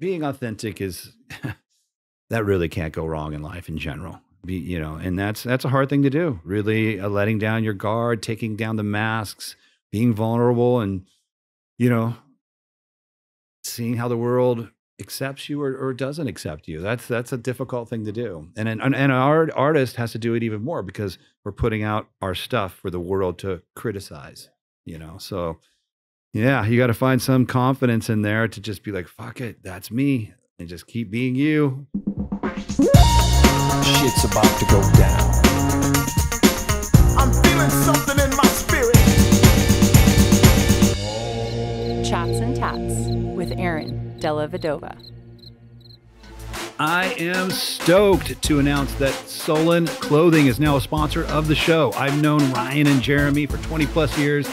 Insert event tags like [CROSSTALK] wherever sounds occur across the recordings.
being authentic is [LAUGHS] that really can't go wrong in life in general. Be, you know, and that's that's a hard thing to do. Really, uh, letting down your guard, taking down the masks, being vulnerable, and you know, seeing how the world accepts you or, or doesn't accept you. That's that's a difficult thing to do. And an, and our artist has to do it even more because we're putting out our stuff for the world to criticize, you know. So yeah, you got to find some confidence in there to just be like, fuck it, that's me, and just keep being you. Shit's about to go down. I'm feeling something in my spirit. Chats and Tatts with Aaron Della Vedova. I am stoked to announce that Sullen Clothing is now a sponsor of the show. I've known Ryan and Jeremy for 20 plus years.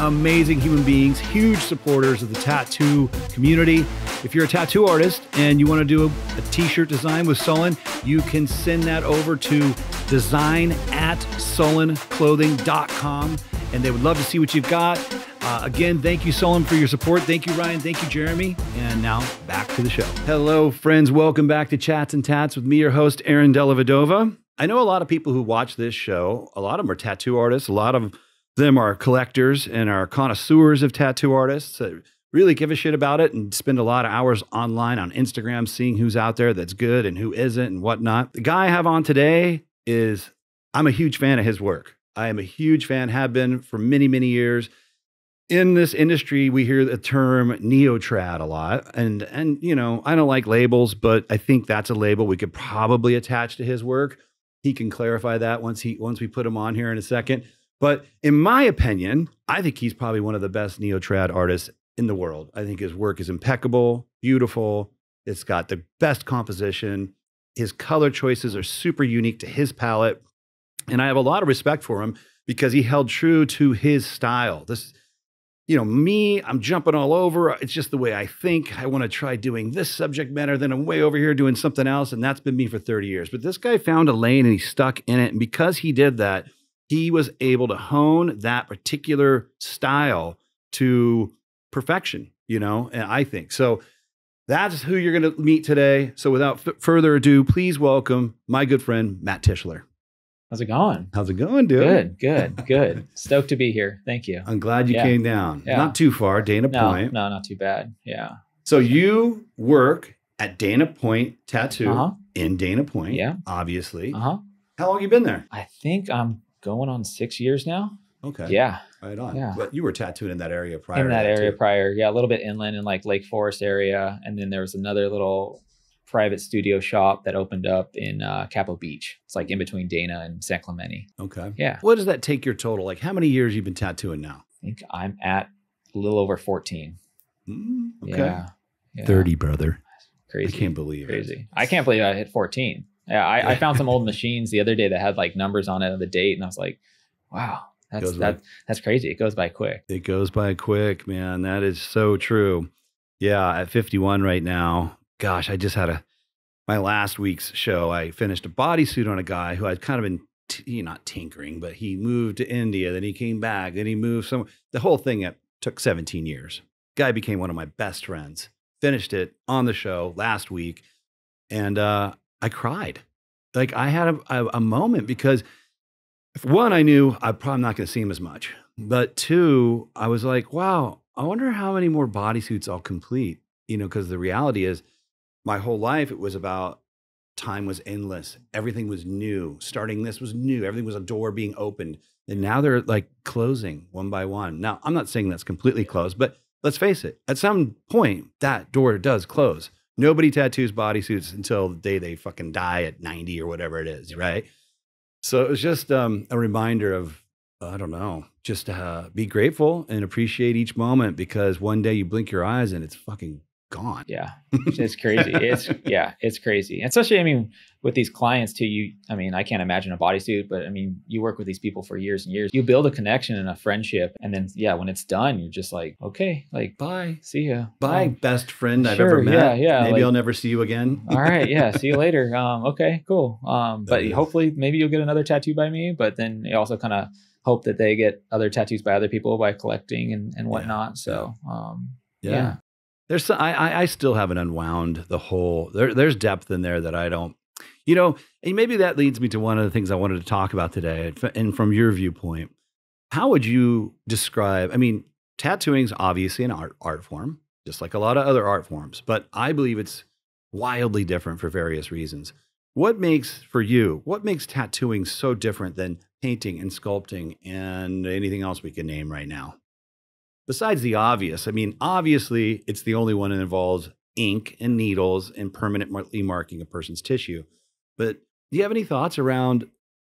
Amazing human beings, huge supporters of the tattoo community. If you're a tattoo artist and you want to do a a t-shirt design with Sullen, you can send that over to design at sullenclothing.com and they would love to see what you've got. Uh, again, thank you, Sullen, for your support. Thank you, Ryan. Thank you, Jeremy. And now back to the show. Hello, friends. Welcome back to Chats and Tatts with me, your host, Aaron Della Vedova. I know a lot of people who watch this show, a lot of them are tattoo artists. A lot of them are collectors and are connoisseurs of tattoo artists that really give a shit about it and spend a lot of hours online on Instagram seeing who's out there that's good and who isn't and whatnot. The guy I have on today is, I'm a huge fan of his work. I am a huge fan, have been for many, many years. In this industry, we hear the term neotrad a lot. And, and, you know, I don't like labels, but I think that's a label we could probably attach to his work. He can clarify that once he once we put him on here in a second. But in my opinion, I think he's probably one of the best neo trad artists in the world. I think his work is impeccable, beautiful. It's got the best composition. His color choices are super unique to his palette. And I have a lot of respect for him because he held true to his style. This, you know, me, I'm jumping all over. It's just the way I think. I want to try doing this subject matter, then I'm way over here doing something else. And that's been me for 30 years. But this guy found a lane and he stuck in it. And because he did that, he was able to hone that particular style to perfection, you know, and I think so. That's who you're going to meet today. So without f- further ado, please welcome my good friend, Matt Tischler. How's it going? How's it going, dude? Good, good, good. [LAUGHS] Stoked to be here. Thank you. I'm glad you Yeah. came down. Yeah. Not too far, Dana No, Point. no, not too bad. Yeah. So you work at Dana Point Tattoo Uh-huh. in Dana Point, Yeah. obviously. Uh huh. How long you been there? I think I'm going on six years now. Okay. Yeah. Right on. Yeah. But you were tattooed in that area prior in to that area too. prior. Yeah. A little bit inland in like Lake Forest area. And then there was another little private studio shop that opened up in uh, Capo Beach. It's like in between Dana and San Clemente. Okay. Yeah. What does that take your total? Like how many years you've been tattooing now? I think I'm at a little over 14. Mm, okay. Yeah. yeah. 30, brother. Crazy. I can't believe it. crazy. I can't believe I hit 14. Yeah, I, I found some old machines the other day that had like numbers on it of the date, and I was like, wow, that's that, by- that's crazy. It goes by quick. It goes by quick, man. That is so true. Yeah, at 51 right now. Gosh, I just had a my last week's show. I finished a bodysuit on a guy who I'd kind of been t- you not tinkering, but he moved to India, then he came back, then he moved some the whole thing it took 17 years. Guy became one of my best friends. Finished it on the show last week and uh I cried. Like I had a, a, moment because one, I knew I'm probably not going to see him as much. But two, I was like, wow, I wonder how many more bodysuits I'll complete. You know, because the reality is, my whole life it was about time was endless. Everything was new. Starting this was new. Everything was a door being opened. And now they're like closing one by one. Now, I'm not saying that's completely closed, but let's face it, at some point, that door does close. Nobody tattoos bodysuits until the day they fucking die at 90 or whatever it is, right? So it was just um, a reminder of, I don't know, just uh, be grateful and appreciate each moment because one day you blink your eyes and it's fucking gone. Yeah, [LAUGHS] it's crazy. It's yeah, it's crazy. Especially, I mean, with these clients too. You, I mean, I can't imagine a bodysuit, but I mean, you work with these people for years and years. You build a connection and a friendship, and then yeah, when it's done, you're just like, okay, like Bye. see ya. Bye, Um, best friend I've sure, ever met. yeah, yeah, Maybe like- I'll never see you again. all right, yeah, see you [LAUGHS] later. Um, okay, cool. Um, but is- hopefully, maybe you'll get another tattoo by me. But then you also kind of hope that they get other tattoos by other people by collecting and and whatnot. So, um, Yeah. yeah. There's some, I, I still haven't unwound the whole. There, there's depth in there that I don't. You know, and maybe that leads me to one of the things I wanted to talk about today. And from your viewpoint, how would you describe? I mean, tattooing is obviously an art art form, just like a lot of other art forms, but I believe it's wildly different for various reasons. What makes for you? What makes tattooing so different than painting and sculpting and anything else we can name right now? Besides the obvious, I mean, obviously, it's the only one that involves ink and needles and permanently marking a person's tissue. But do you have any thoughts around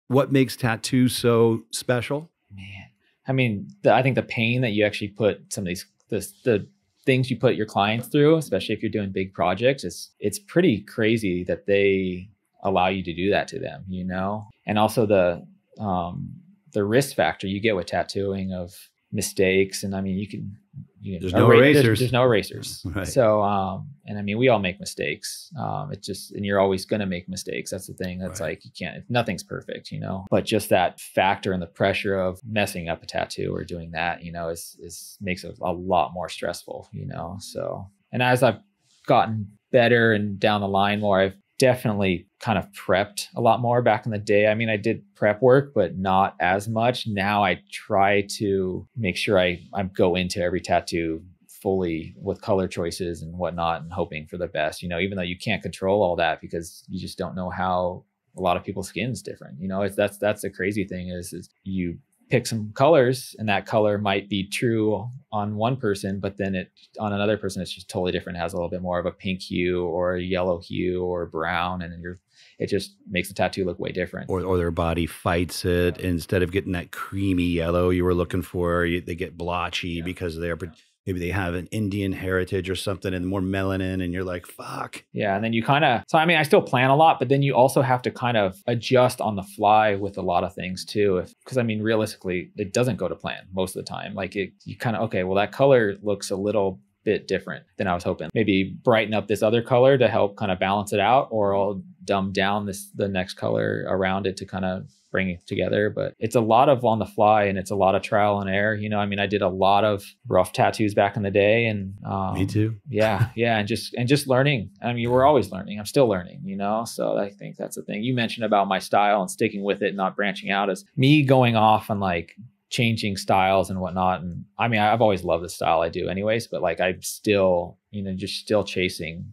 what makes tattoo so special? Man, I mean, the, I think the pain that you actually put some of these the the things you put your clients through, especially if you're doing big projects, it's it's pretty crazy that they allow you to do that to them, you know. And also the um, the risk factor you get with tattooing of mistakes, and I mean, you can you There's no erase- erasers. There's, there's no erasers. [LAUGHS] Right. So, um, and I mean, we all make mistakes. Um, it's just, and you're always going to make mistakes. That's the thing. That's Right. like, you can't, nothing's perfect, you know, but just that factor and the pressure of messing up a tattoo or doing that, you know, is, is makes it a lot more stressful, you know? So, and as I've gotten better and down the line more, I've definitely kind of prepped a lot more back in the day. I mean, I did prep work, but not as much. Now I try to make sure I, I go into every tattoo fully with color choices and whatnot and hoping for the best, you know, even though you can't control all that because you just don't know how a lot of people's skin's different. You know, it's that's that's the crazy thing is is you pick some colors and that color might be true on one person, but then it on another person it's just totally different. It has a little bit more of a pink hue or a yellow hue or brown and you're it just makes the tattoo look way different. Or, or their body fights it instead of getting that creamy yellow you were looking for, you, they get blotchy because they're maybe they have an Indian heritage or something and more melanin, and you're like, fuck. Yeah, and then you kind of so I mean I still plan a lot, but then you also have to kind of adjust on the fly with a lot of things too. If because I mean realistically, it doesn't go to plan most of the time. Like it, you kind of okay, well that color looks a little bit different than I was hoping. Maybe brighten up this other color to help kind of balance it out, or I'll dumb down this the next color around it to kind of bring it together. But it's a lot of on the fly and it's a lot of trial and error. You know, I mean, I did a lot of rough tattoos back in the day, and um, Me too. yeah [LAUGHS] yeah and just and just learning i mean we're always learning i'm still learning you know so i think that's the thing you mentioned about my style and sticking with it and not branching out is me going off and like changing styles and whatnot and i mean i've always loved the style i do anyways but like i'm still you know just still chasing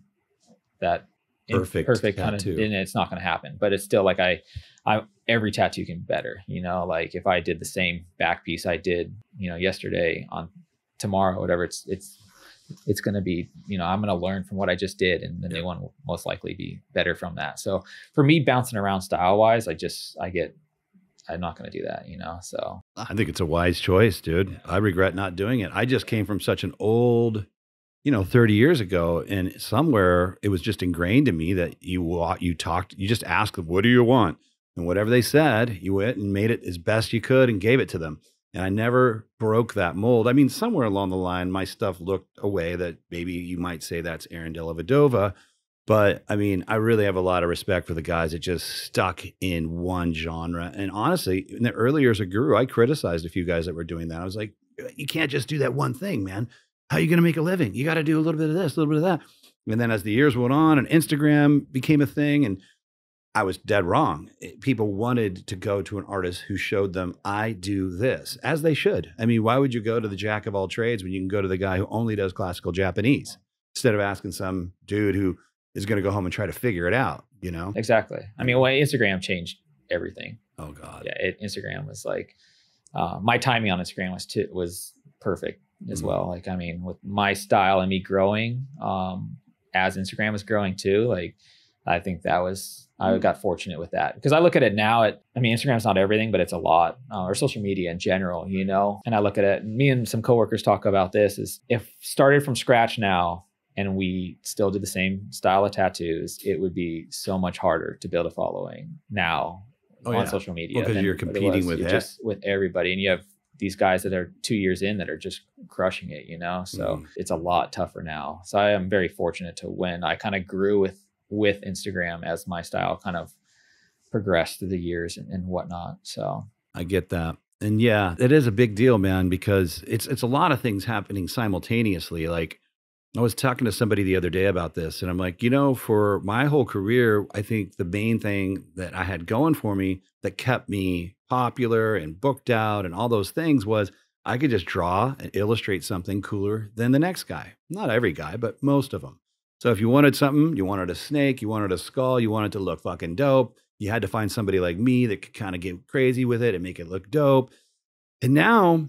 that Perfect perfect kind of tattoo. and it's not going to happen but it's still like i i every tattoo can be better you know? Like if i did the same back piece i did you know yesterday on tomorrow whatever it's it's it's going to be you know i'm going to learn from what i just did and the new one will most likely be better from that. So for me bouncing around style wise i just i get i'm not going to do that you know so I think it's a wise choice, dude. I regret not doing it. I just came from such an old, you know, 30 years ago, and somewhere it was just ingrained in me that you you talked, you just asked them, "What do you want?" and whatever they said, you went and made it as best you could and gave it to them. And I never broke that mold. I mean, somewhere along the line, my stuff looked a way that maybe you might say that's Aaron Della Vedova. But I mean, I really have a lot of respect for the guys that just stuck in one genre. And honestly, in the early years of Guru, I criticized a few guys that were doing that. I was like, you can't just do that one thing, man. How are you going to make a living? You got to do a little bit of this, a little bit of that. And then as the years went on and Instagram became a thing, and I was dead wrong. Eh, people wanted to go to an artist who showed them, I do this, as they should. I mean, why would you go to the jack of all trades when you can go to the guy who only does classical Japanese instead of asking some dude who is going to go home and try to figure it out, you know? exactly. I mean well instagram changed everything. Oh, God. yeah it, instagram was like uh, my timing on instagram was too, was perfect as Mhm. well. Like i mean with my style and me growing um as instagram was growing too like i think that was i got fortunate with that. Because i look at it now at i mean instagram's not everything but it's a lot uh, or social media in general you know? And i look at it me and some coworkers talk about this is if started from scratch now and we still did the same style of tattoos it would be so much harder to build a following now Oh, on yeah. social media Well, 'cause than you're competing with just with everybody and you have these guys that are two years in that are just crushing it you know so Mhm. it's a lot tougher now so i am very fortunate to when i kind of grew with with instagram as my style kind of progressed through the years and, and whatnot so I get that. And yeah, it is a big deal, man, because it's it's a lot of things happening simultaneously. Like I was talking to somebody the other day about this, and I'm like, you know, for my whole career, I think the main thing that I had going for me that kept me popular and booked out and all those things was I could just draw and illustrate something cooler than the next guy. Not every guy, but most of them. So if you wanted something, you wanted a snake, you wanted a skull, you wanted to look fucking dope, you had to find somebody like me that could kind of get crazy with it and make it look dope. And now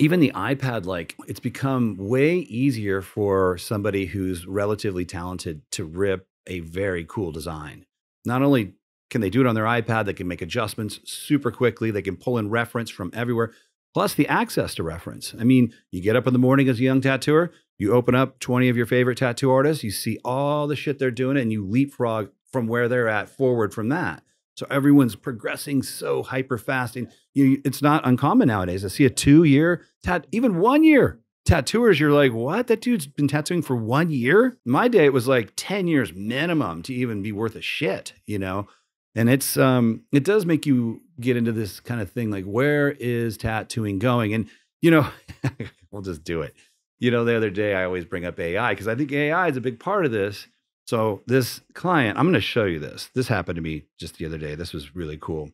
even the iPad, like it's become way easier for somebody who's relatively talented to rip a very cool design. Not only can they do it on their iPad, they can make adjustments super quickly, they can pull in reference from everywhere, plus the access to reference. I mean, you get up in the morning as a young tattooer, you open up 20 of your favorite tattoo artists, you see all the shit they're doing, and you leapfrog from where they're at forward from that. So everyone's progressing so hyper fast. And you, it's not uncommon nowadays. I see a two year, tat, even one year tattooers. You're like, what? That dude's been tattooing for one year? My day, it was like 10 years minimum to even be worth a shit, you know? And it's, um, it does make you get into this kind of thing like, where is tattooing going? And, you know, [LAUGHS] we'll just do it. You know, the other day I always bring up AI because I think AI is a big part of this so this client, I'm going to show you this. This happened to me just the other day. This was really cool.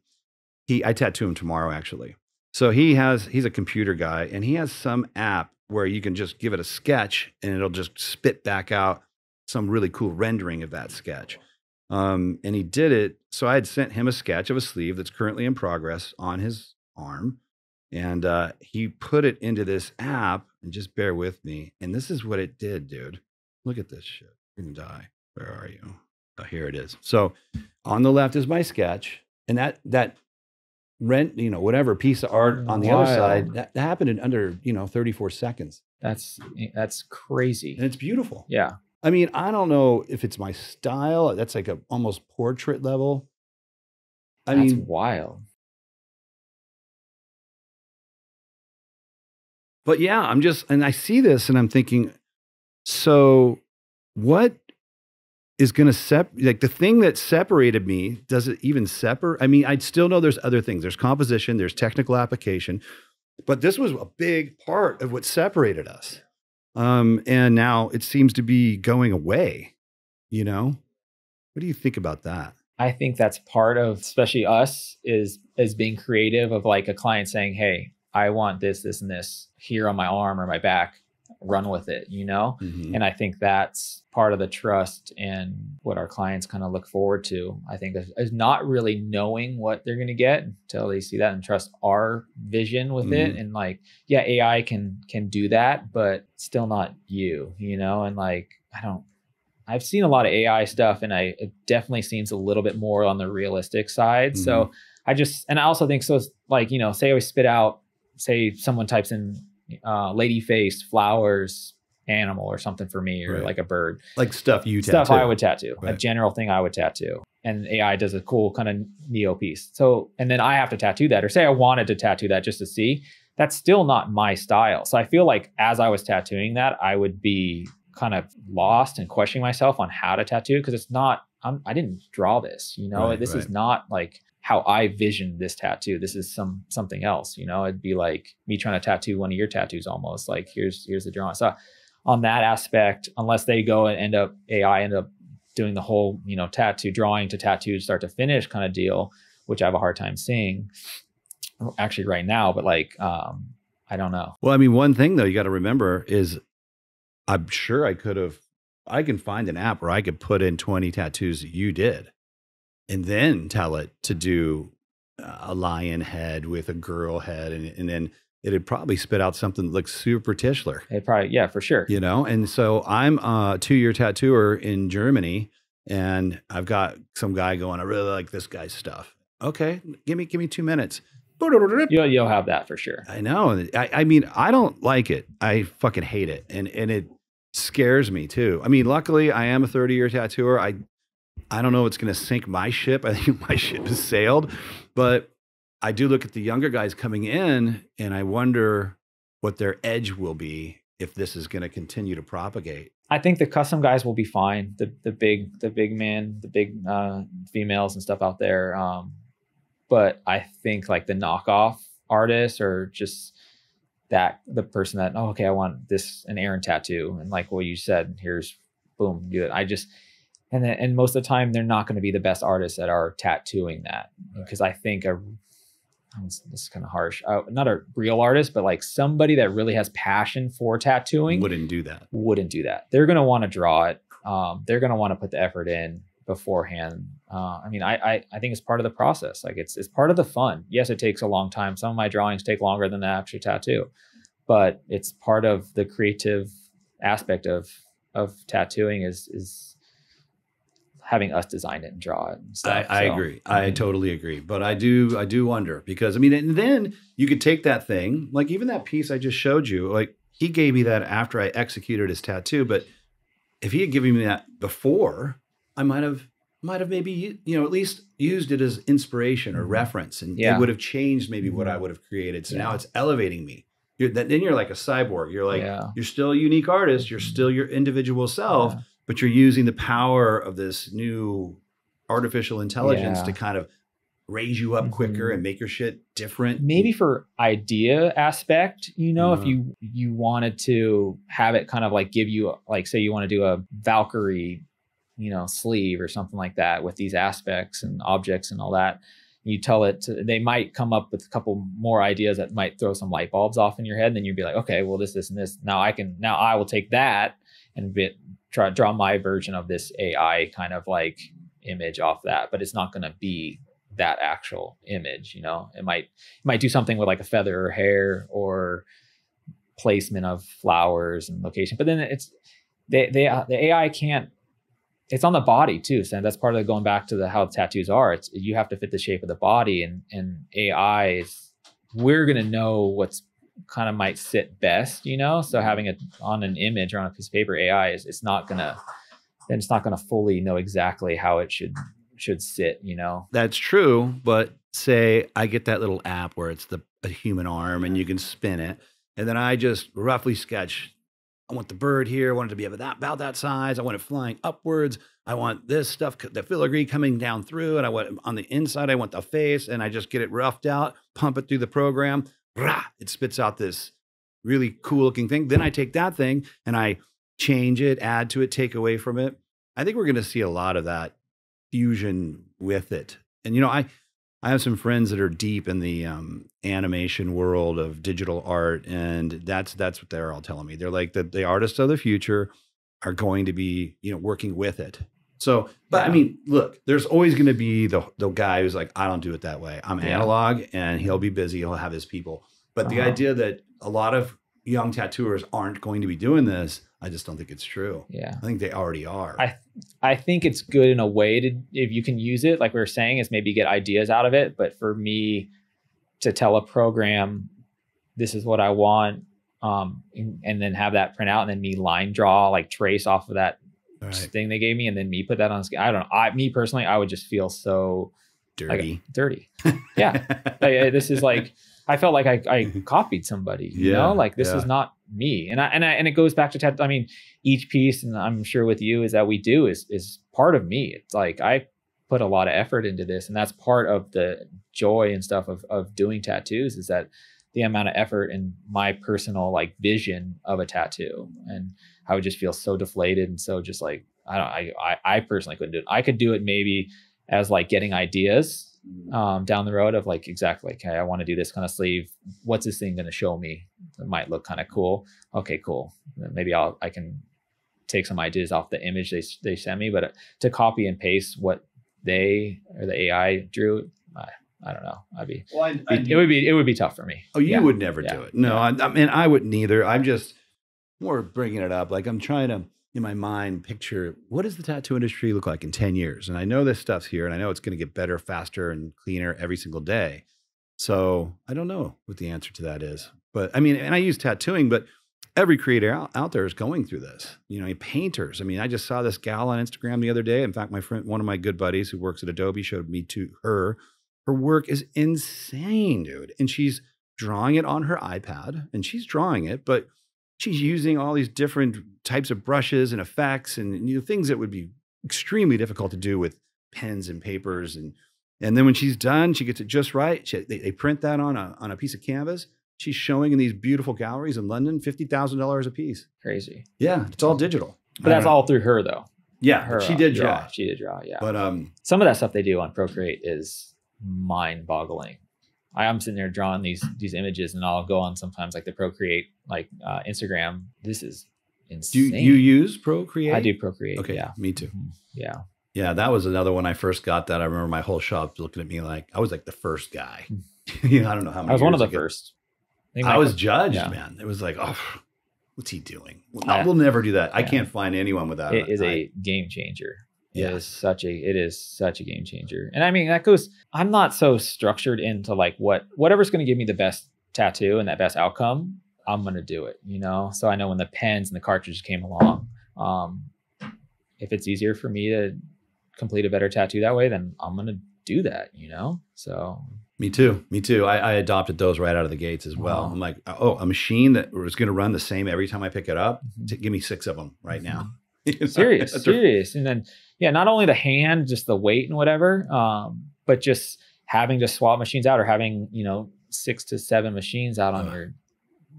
He, I tattoo him tomorrow actually. So he has, he's a computer guy, and he has some app where you can just give it a sketch and it'll just spit back out some really cool rendering of that sketch. Um, and he did it. So I had sent him a sketch of a sleeve that's currently in progress on his arm. And uh, he put it into this app, and just bear with me. And this is what it did, dude. Look at this shit. You're gonna die. Where are you? Oh, here it is. So on the left is my sketch, and that that rent, you know, whatever piece of art on the other side, that, that happened in under, you know, 34 seconds. That's that's crazy. And it's beautiful. Yeah. I mean, I don't know if it's my style. That's like a almost portrait level. I That's mean, wild. but yeah, I'm just, and I see this and I'm thinking, so what is going to separate like the thing that separated me does it even separate? I mean i still know there's other things. There's composition there's technical application but this was a big part of what separated us. Um, and now it seems to be going away you know? What do you think about that? I think that's part of especially us is is being creative of like a client saying, "Hey, I want this, this, and this here on my arm or my back. Run with it," you know. Mhm. And I think that's part of the trust and what our clients kind of look forward to. I think is, is not really knowing what they're going to get until they see that and trust our vision with it. And like, yeah, AI can can do that, but still not you, you know. And like, I don't. I've seen a lot of AI stuff, and I it definitely seems a little bit more on the realistic side. So I just, and I also think so. Like you know, say I spit out, say someone types in uh, lady face flowers animal or something for me, or Right. like a bird like stuff you tattoo. stuff tattoo. I would tattoo, a general thing I would tattoo. And AI does a cool kind of neo piece. So, and then I have to tattoo that, or say I wanted to tattoo that just to see. That's still not my style. So I feel like as I was tattooing that, I would be kind of lost and questioning myself on how to tattoo because it's not. I'm, I didn't draw this. You know, Right, this is not like how I visioned this tattoo. This is some something else. You know, it'd be like me trying to tattoo one of your tattoos almost. Like here's here's the drawing. So on that aspect, unless they go and end up AI end up doing the whole you know tattoo drawing to tattoo start to finish kind of deal, which I have a hard time seeing actually right now. But like, um, I don't know. Well, I mean, one thing though you got to remember is I'm sure I could have, I can find an app where I could put in 20 tattoos you did and then tell it to do a lion head with a girl head. And, and then it'd probably spit out something that looks super Tischler, It probably yeah for sure. you know? And so I'm a two year tattooer in Germany and I've got some guy going, I really like this guy's stuff. Okay, give me, give me two minutes. You'll you'll have that for sure. I know. I, I mean, I don't like it. I fucking hate it, and and it scares me too. I mean, luckily, I am a 30 year tattooer. I I don't know if it's going to sink my ship. I think [LAUGHS] my ship has sailed, but I do look at the younger guys coming in, and I wonder what their edge will be if this is going to continue to propagate. I think the custom guys will be fine. The the big the big men, the big uh, females and stuff out there. Um, but I think like the knockoff artists or just that the person that oh, okay, I want this an Aaron tattoo, and like what you said, here's boom, do it. I just and then, and most of the time they're not going to be the best artists that are tattooing that because I think a this is kind of harsh, uh, not a real artist, but like somebody that really has passion for tattooing Wouldn't do that. wouldn't do that. They're going to want to draw it. Um, they're going to want to put the effort in beforehand. Uh, I mean, I, I I think it's part of the process. Like it's it's part of the fun. Yes, it takes a long time. Some of my drawings take longer than the actual tattoo, but it's part of the creative aspect of of tattooing is is having us design it and draw it. And I, stuff. I So, agree. I mhm. totally agree. But I do, I do wonder because I mean, and then you could take that thing, like even that piece I just showed you, like he gave me that after I executed his tattoo. But if he had given me that before, I might have, might have maybe, you know, at least used it as inspiration or Mhm. reference, and Yeah. it would have changed maybe what. I would have created. So now it's elevating me. You're, then you're like a cyborg. You're like, Yeah. you're still a unique artist. You're still your individual self Yeah. But you're using the power of this new artificial intelligence Yeah. to kind of raise you up quicker Mhm. and make your shit different. maybe for idea aspect you know if Uh-huh. you you wanted to have it kind of like give you like say you want to do a valkyrie you know sleeve or something like that with these aspects and objects and all that you tell it to, they might come up with a couple more ideas that might throw some light bulbs off in your head and then you'd be like okay well this this and this now i can now i will take that and bit try draw my version of this ai kind of like image off that but it's not going to be that actual image you know? It might it might do something with like a feather or hair or placement of flowers and location but then it's they they uh, the ai can't it's on the body too so that's part of the going back to the how tattoos are. It's you have to fit the shape of the body and and ai is we're going to know what's kind of might sit best you know so mm-hmm. having it on an image or on a piece of paper ai is it's not going to then it's not going to fully know exactly how it should should sit you know That's true, but say I get that little app where it's the a human arm and you can spin it, and then I just roughly sketch. I want the bird here. I want it to be about that, about that size. I want it flying upwards. I want this stuff, the filigree coming down through, and I want on the inside. I want the face, and I just get it roughed out, pump it through the program. Rah, it spits out this really cool looking thing. Then I take that thing and I change it, add to it, take away from it. I think we're going to see a lot of that fusion with it. And you know, I I have some friends that are deep in the um, animation world of digital art, and that's that's what they're all telling me. They're like the the artists of the future are going to be you know working with it. So, but I mean, look, there's always going to be the the guy who's like, I don't do it that way. I'm Yeah. analog, and he'll be busy. He'll have his people. But the Uh-huh. idea that a lot of young tattooers aren't going to be doing this, I just don't think it's true. yeah I think they already are. I I think it's good in a way to if you can use it, like we were saying, is maybe get ideas out of it. But for me to tell a program, this is what I want, um, and, and then have that print out, and then me line draw, like trace off of that right. thing they gave me, and then me put that on. I don't know. I me personally, I would just feel so like, Dirty. dirty. [LAUGHS] Yeah, like, this is like I felt like I, I [LAUGHS] copied somebody. You Yeah, know, like this yeah. is not me. And I and I and it goes back to tat- I mean, each piece, and I'm sure with you, is that we do is is part of me. It's like I put a lot of effort into this, and that's part of the joy and stuff of of doing tattoos is that the amount of effort and my personal like vision of a tattoo and I would just feel so deflated and so just like I don't I I, I personally couldn't do it. I could do it maybe as like getting ideas um, down the road of like exactly okay I want to do this kind of sleeve. What's this thing going to show me? It might look kind of cool. Okay, cool. Maybe I'll I can take some ideas off the image they they send me, but uh, to copy and paste what they or the AI drew, I, I don't know. I'd be Well, I, it would be it would be tough for me. Oh, you Yeah. would never Yeah. do it. No, I, I mean, I wouldn't either. I'm just more bringing it up. Like I'm trying to, in my mind, picture what does the tattoo industry look like in 10 years? And I know this stuff's here and I know it's going to get better, faster, and cleaner every single day. So I don't know what the answer to that is. But I mean, and I use tattooing, but every creator out, out there is going through this. You know, painters. I mean, I just saw this gal on Instagram the other day. In fact, my friend, one of my good buddies who works at Adobe, showed me to her. Her work is insane, dude. And she's drawing it on her iPad and she's drawing it, but she's using all these different types of brushes and effects and you know, things that would be extremely difficult to do with pens and papers. And and then when she's done, she gets it just right. She, they, they print that on a on a piece of canvas. she's showing in these beautiful galleries in London, fifty thousand dollars a piece. Crazy. Yeah, it's all digital. But that's all through her though. Yeah, Her, she uh, did draw. Yeah, she did draw. Yeah. But um, Some of that stuff they do on Procreate is mind-boggling. I am sitting there drawing these these images, and I'll go on sometimes like the Procreate like uh, Instagram. This is do insane. you use Procreate? I do Procreate. Okay, Yeah. me too. Mhm. Yeah. Yeah, that was another one I first got. That I remember my whole shop looking at me like I was like the first guy. [LAUGHS] you know, I don't know how many. Hmm. I was one of the ago. first. I was judged, yeah. man. It was like, oh, what's he doing? We'll, I- we'll never do that. I can't find anyone without It is I- a game changer. Yeah. It is such a it is such a game changer. And I mean that goes I'm not so structured into like what whatever's going to give me the best tattoo and that best outcome, I'm going to do it, you know? So I know when the pens and the cartridges came along, um if it's easier for me to complete a better tattoo that way, then I'm going to do that, you know? So Me too. Me too. I, I adopted those right out of the gates as well. Wow. I'm like, oh, a machine that was going to run the same every time I pick it up. Mhm. t- give me six of them right now. [LAUGHS] You know? serious, serious. And then, yeah, not only the hand, just the weight and whatever, um, but just having to swap machines out or having, you know, six to seven machines out on your,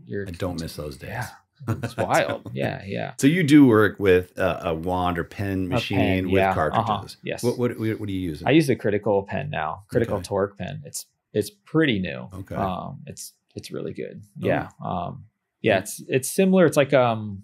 your, I don't miss those days. Yeah. [LAUGHS] it's wild. Yeah. Yeah. So you do work with a, a wand or pen machine pen, with yeah, uh-huh, cartridges. yes. What, what what what do you use? I use the critical pen now, critical Okay. torque pen. It's, it's pretty new. Okay. Um, it's, it's really good. Oh. Yeah. Um, yeah, it's, it's similar. It's like, um,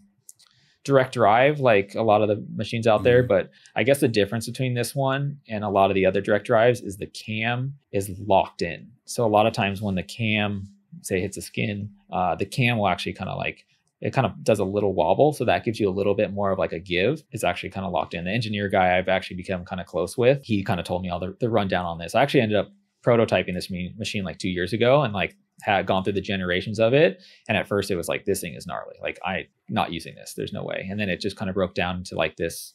direct drive like a lot of the machines out there Mhm. but i guess the difference between this one and a lot of the other direct drives is the cam is locked in. So a lot of times when the cam say hits the skin uh, the cam will actually kind of like it kind of does a little wobble so that gives you a little bit more of like a give. It's actually kind of locked in. The engineer guy i've actually become kind of close with he kind of told me all the, the rundown on this. I actually ended up prototyping this machine like two years ago and like had gone through the generations of it. And at first it was like this thing is gnarly. Like i not using this. There's no way. And then it just kind of broke down into like this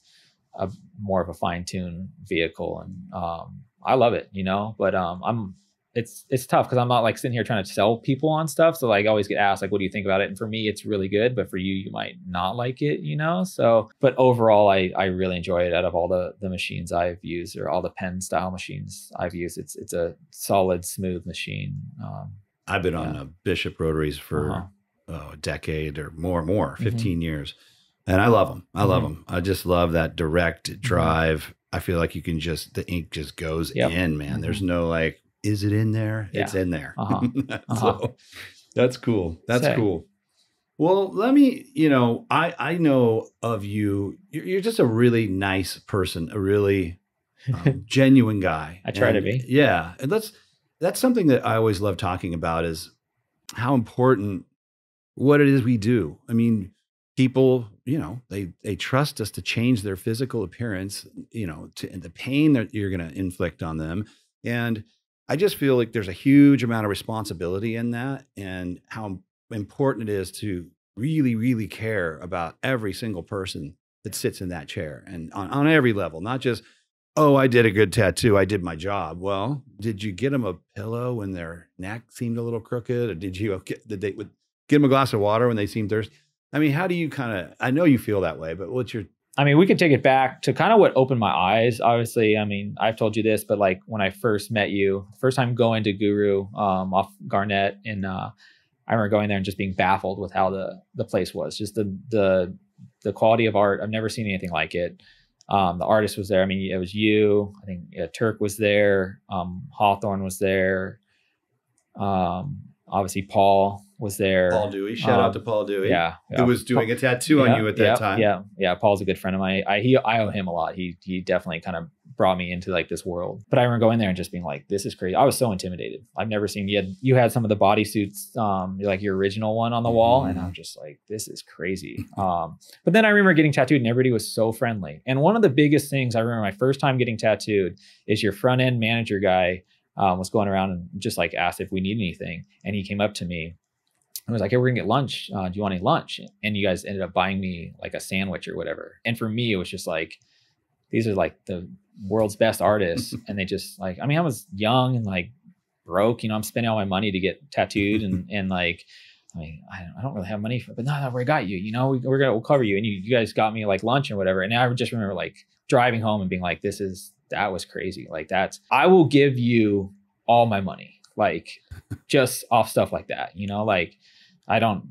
a more of a fine-tuned vehicle. And um i love it you know? But um i'm it's it's tough because i'm not like sitting here trying to sell people on stuff. So like I always get asked like what do you think about it? And for me it's really good. But for you you might not like it you know? So but overall i i really enjoy it out of all the the machines i've used or all the pen style machines i've used. It's it's a solid smooth machine. Um I've been on Yeah. uh, Bishop rotaries for uh-huh. oh, a decade or more, more, Mhm. 15 years. And I love them. I love Mhm. them. I just love that direct drive. I feel like you can just, the ink just goes Yep. in, man. There's Mhm. no like, is it in there? It's in there. Uh-huh. [LAUGHS] Uh-huh. so that's cool. That's Sick. cool. Well, let me, you know, I, I know of you. You're, you're just a really nice person, a really um, [LAUGHS] genuine guy. I try to be. Yeah. And that's, that's something that I always love talking about is how important what it is we do. I mean, people, you know, they they trust us to change their physical appearance, you know, to and the pain that you're going to inflict on them. And I just feel like there's a huge amount of responsibility in that and how important it is to really really care about every single person that sits in that chair and on, on every level, not just oh, I did a good tattoo. I did my job. Well, did you get them a pillow when their neck seemed a little crooked, or did you get did they would get them a glass of water when they seemed thirsty? I mean, how do you kind of? I know you feel that way, but what's your? I mean, we can take it back to kind of what opened my eyes. Obviously, I mean, I've told you this, but like when I first met you, first time going to Guru um, off Garnet, and uh, I remember going there and just being baffled with how the the place was. Just the the the quality of art. I've never seen anything like it. Um, the artist was there. I mean, it was you. I think yeah, Turk was there. Um, Hawthorne was there. Um, obviously, Paul was there. Paul Dewey. Shout out Um, to Paul Dewey. Yeah, Who was doing a tattoo on you at that yeah, time? Yeah, yeah. Paul's a good friend of mine. I he I owe him a lot. He he definitely kind of brought me into like this world. But I remember going there and just being like, this is crazy. I was so intimidated. I've never seen you had you had some of the bodysuits, um, like your original one on the wall, and. I'm just like, this is crazy. [LAUGHS] Um, but then I remember getting tattooed and everybody was so friendly. And one of the biggest things I remember my first time getting tattooed is your front end manager guy um, was going around and just like asked if we need anything, and he came up to me I was like, hey, we're gonna get lunch. Uh, do you want any lunch? And you guys ended up buying me like a sandwich or whatever. And for me, it was just like, these are like the world's best artists. [LAUGHS] and they just like, I mean, I was young and like broke, you know, I'm spending all my money to get tattooed and, [LAUGHS] and like, I mean, I don't, I don't really have money for, but no, no, we got you, you know, we, we're gonna, we'll cover you. And you, you guys got me like lunch and whatever. And I just remember like driving home and being like, this is, that was crazy. Like that's, I will give you all my money like just off stuff like that. You know, like I don't.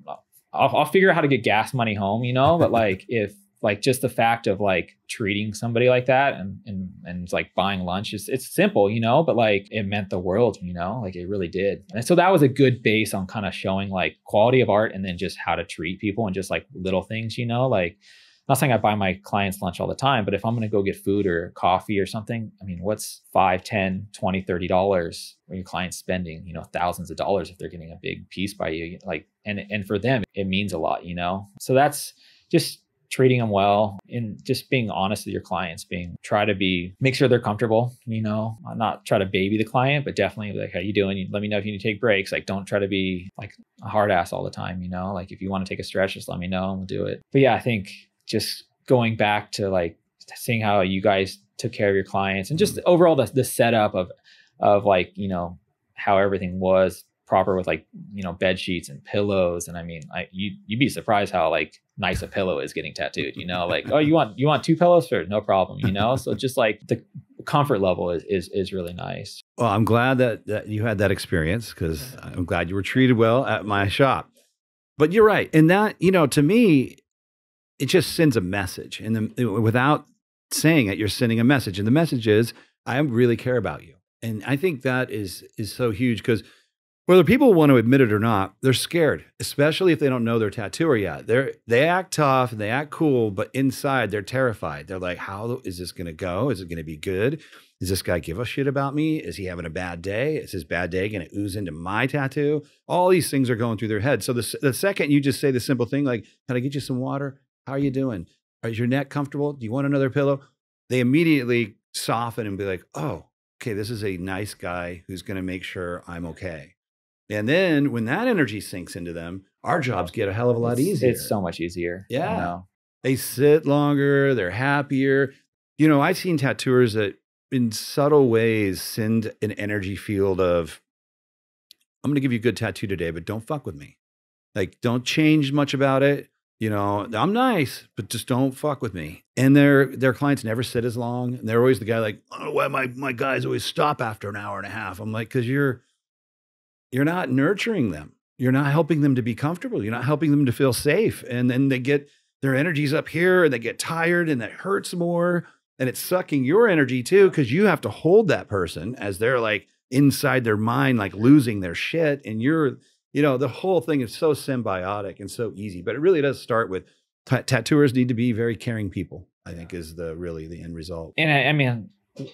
I'll, I'll figure out how to get gas money home. You know, but like [LAUGHS] if like just the fact of like treating somebody like that and and and like buying lunch is it's simple, you know, but like it meant the world, you know, like it really did. And so that was a good base on kind of showing like quality of art and then just how to treat people and just like little things, you know, like not saying I buy my clients lunch all the time, but if I'm going to go get food or coffee or something, I mean, what's five, 10, 20, 30 dollars when your client's spending, you know, thousands of dollars if they're getting a big piece by you, like, and, and for them, it means a lot, you know? So that's just treating them well and just being honest with your clients being try to be make sure they're comfortable you know uh, not try to baby the client but definitely like how you doing? Let me know if you need to take breaks. Like don't try to be like a hard ass all the time you know? Like if you want to take a stretch just let me know and we'll do it. But yeah i think just going back to like seeing how you guys took care of your clients and just mm-hmm. overall the, the setup of of like you know how everything was proper with like you know bed sheets and pillows and i mean I, you you'd be surprised how like nice a pillow is getting tattooed you know like oh you want you want two pillows for no problem you know so just like the comfort level is is, is really nice Well, I'm glad that, that you had that experience because I'm glad you were treated well at my shop. But you're right. And that, you know, to me, it just sends a message. And the, without saying it, you're sending a message. And the message is, I really care about you. And I think that is is so huge because whether people want to admit it or not, they're scared, especially if they don't know their tattooer yet. They're they act tough and they act cool, but inside they're terrified. They're like, "How is this going to go? Is it going to be good? Does this guy give a shit about me? Is he having a bad day? Is his bad day going to ooze into my tattoo?" All these things are going through their head. So the the second you just say the simple thing like, "Can I get you some water? How are you doing? Is your neck comfortable? Do you want another pillow?" They immediately soften and be like, "Oh, okay, this is a nice guy who's going to make sure I'm okay." And then when that energy sinks into them, our jobs get a hell of a lot It's- easier. it's so much easier Yeah. they sit longer, they're happier. You know, I've seen tattooers that in subtle ways send an energy field of, I'm going to give you a good tattoo today, but don't fuck with me. Like, don't change much about it. You know, I'm nice, but just don't fuck with me. And their their clients never sit as long. And they're always the guy like, oh, why my my guys always stop after an hour and a half. I'm like, because you're you're not nurturing them. You're not helping them to be comfortable. You're not helping them to feel safe. And then they get their energies up here and they get tired and that hurts more. And it's sucking your energy too, because you have to hold that person as they're like inside their mind, like losing their shit. And you're, you know, the whole thing is so symbiotic and so easy. But it really does start with ta- tattooers need to be very caring people, I think is the really the end result. and I, I mean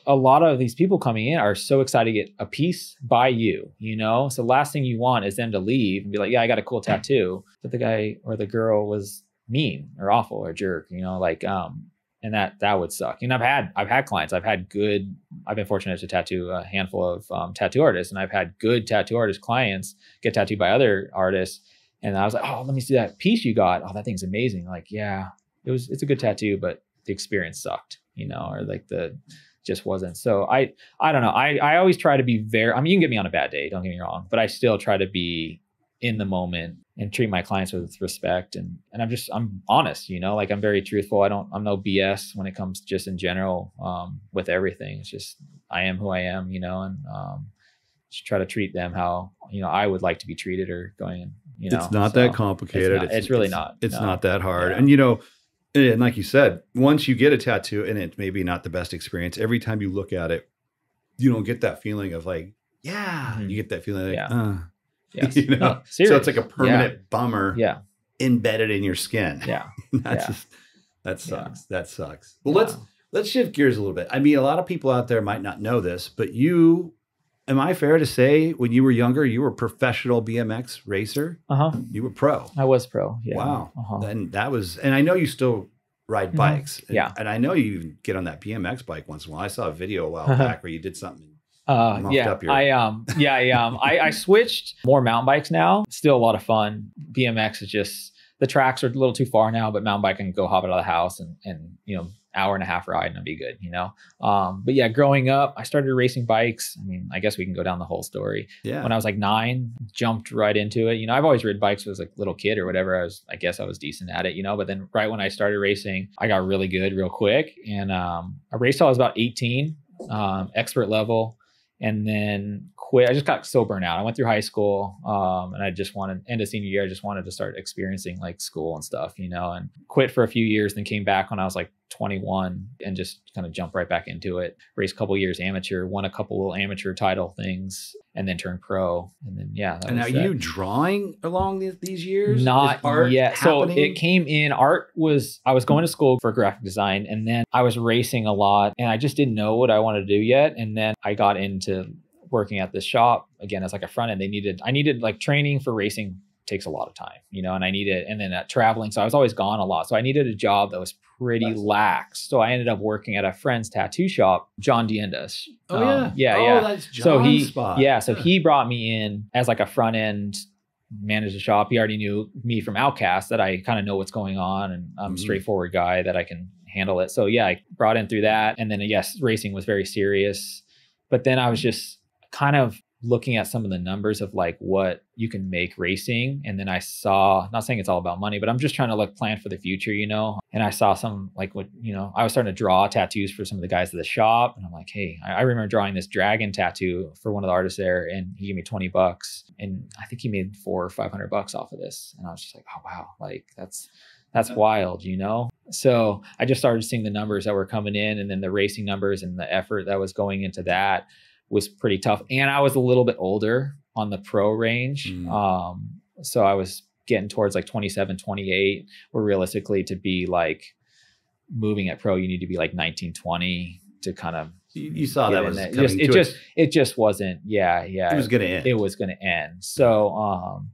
a lot of these people coming in are so excited to get a piece by you you know? So last thing you want is them to leave and be like yeah i got a cool tattoo but the guy or the girl was mean or awful or jerk you know like um and that that would suck. And i've had i've had clients. I've had good i've been fortunate to tattoo a handful of um, tattoo artists and i've had good tattoo artist clients get tattooed by other artists and i was like oh let me see that piece you got. Oh that thing's amazing. Like yeah it was it's a good tattoo but the experience sucked you know or like the just wasn't so i i don't know i i always try to be very i mean you can get me on a bad day don't get me wrong but i still try to be in the moment and treat my clients with respect and and i'm just i'm honest you know like i'm very truthful i don't i'm no bs when it comes just in general um with everything it's just i am who i am you know and um just try to treat them how you know i would like to be treated or going you know it's not so that complicated. not- it's really not, It's no. not that hard. Yeah. And you know, and like you said, once you get a tattoo and it's maybe not the best experience, every time you look at it, you don't get that feeling of like, yeah, Mhm. you get that feeling like, Yeah. uh, [LAUGHS] yes. you know. No, so it's like a permanent bummer yeah embedded in your skin. yeah [LAUGHS] That's Yeah. just that Yeah. sucks. That sucks. Well, let's let's shift gears a little bit. I mean, a lot of people out there might not know this, but you am I fair to say when you were younger, you were a professional BMX racer? uh-huh You were pro. i was pro yeah Wow. uh-huh. And that was, and I know you still ride Mhm. bikes. And, Yeah. And I know you get on that BMX bike once in a while. I saw a video a while [LAUGHS] back where you did something. Uh, yeah, your- I um, yeah, I um, I, I switched more mountain bikes now. Still a lot of fun. BMX is just the tracks are a little too far now, but mountain bike can go hop out of the house and and you know hour and a half ride and it'll be good, you know. Um, but yeah, growing up, I started racing bikes. I mean, I guess we can go down the whole story. Yeah. When I was like nine, jumped right into it. You know, I've always ridden bikes as a little kid or whatever. I was, I guess I was decent at it, you know. But then right when I started racing, I got really good real quick. And um, I raced till I was about 18, um, expert level, and then quit. I just got so burnt out. I went through high school, um, and I just wanted end of senior year. I just wanted to start experiencing like school and stuff, you know. And quit for a few years, then came back when I was like 21 and just kind of jumped right back into it. Raced a couple years amateur, won a couple little amateur title things, and then turned pro. And then yeah, that And are you drawing along these, these years? Not art yet. So it came in. Art was I was going to school for graphic design, and then I was racing a lot, and I just didn't know what I wanted to do yet. And then I got into working at this shop again as like a front end. They needed I needed like training for racing takes a lot of time, you know, and I needed and then uh, traveling. So I was always gone a lot. So I needed a job that was pretty lax. So I ended up working at a friend's tattoo shop, John Diendas. Oh Um, yeah, yeah, oh, yeah That's John's so he spot. yeah so he brought me in as like a front end manage the shop he already knew me from outcast that i kind of know what's going on and i'm a Mhm. straightforward guy that i can handle it so yeah i brought in through that and then yes racing was very serious but then i was just kind of looking at some of the numbers of like what you can make racing and then i saw not saying it's all about money but i'm just trying to like plan for the future you know? And i saw some like what you know i was starting to draw tattoos for some of the guys at the shop and i'm like hey i, I remember drawing this dragon tattoo for one of the artists there and he gave me 20 bucks and i think he made four or 500 bucks off of this. And i was just like oh wow like that's that's wild you know? So i just started seeing the numbers that were coming in and then the racing numbers and the effort that was going into that was pretty tough. And I was a little bit older on the pro range. Mm. Um, so I was getting towards like 27, 28, where realistically to be like moving at pro, you need to be like 19, 20 to kind of you, you saw that was coming just, it just it just wasn't yeah yeah it was going to end. it was going to end. So, um,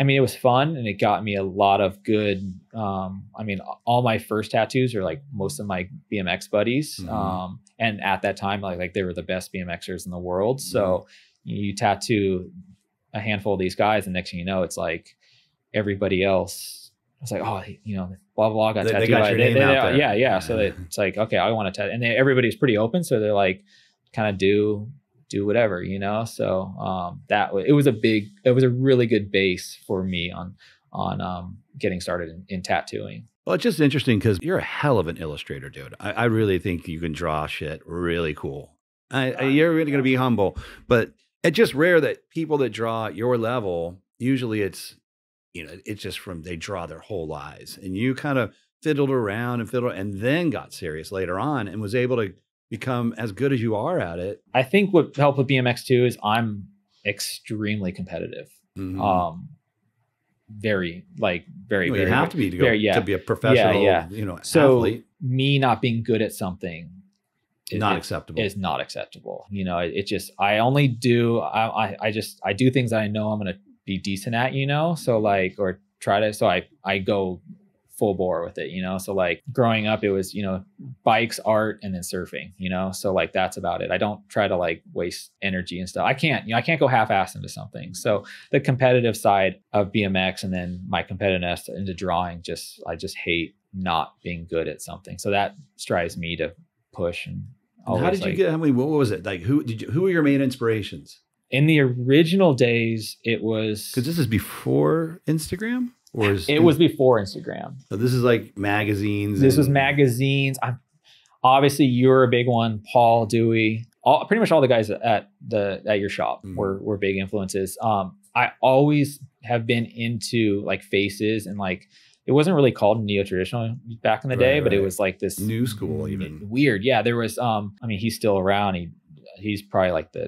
I mean, it was fun and it got me a lot of good. Um, I mean, all my first tattoos are like most of my BMX buddies. Mhm. Um, and at that time, like, like they were the best BMXers in the world. So you tattoo a handful of these guys, and next thing you know, it's like everybody else. It's like, oh, you know, blah blah blah got They- they tattooed. got by- your name out there. Yeah, yeah. So Yeah. that it's like, okay, I want to tattoo, and they, everybody's pretty open, so they're like, kind of do do whatever, you know. So um, that it was a big, it was a really good base for me on on um, getting started in, in tattooing. Well, it's just interesting because you're a hell of an illustrator, dude. I, I really think you can draw shit really cool. I, I, you're really going to be humble, but it's just rare that people that draw at your level, usually it's, you know, it's just from they draw their whole lives. And you kind of fiddled around and fiddled and then got serious later on and was able to become as good as you are at it. I think what helped with BMX too is I'm extremely competitive. Mhm. Um, very like very Well, very you have to be to go very, yeah. to be a professional, yeah. you know, So athlete. me not being good at something is Not is- acceptable. is not acceptable. You know, it, it just I only do I, I I just I do things that I know I'm gonna be decent at. You know, so like or try to so I I go full bore with it. You know, so like growing up it was you know bikes, art, and then surfing. You know, so like that's about it. I don't try to like waste energy and stuff. I can't you know I can't go half ass into something. So the competitive side of BMX and then my competitiveness into drawing just I just hate not being good at something. So that strives me to push and And how did you like- get? How many? What was it like? Who did you? Who were your main inspirations? in the original days it was Because this is before Instagram, or is it was before instagram So this is like magazines. this was magazines i'm obviously you're a big one paul dewey all pretty much all the guys at the at your shop Mhm. were were big influences um i always have been into like faces and like it wasn't really called neo-traditional back in the day Right, but it was like this New school, even. weird yeah there was um i mean he's still around he he's probably like the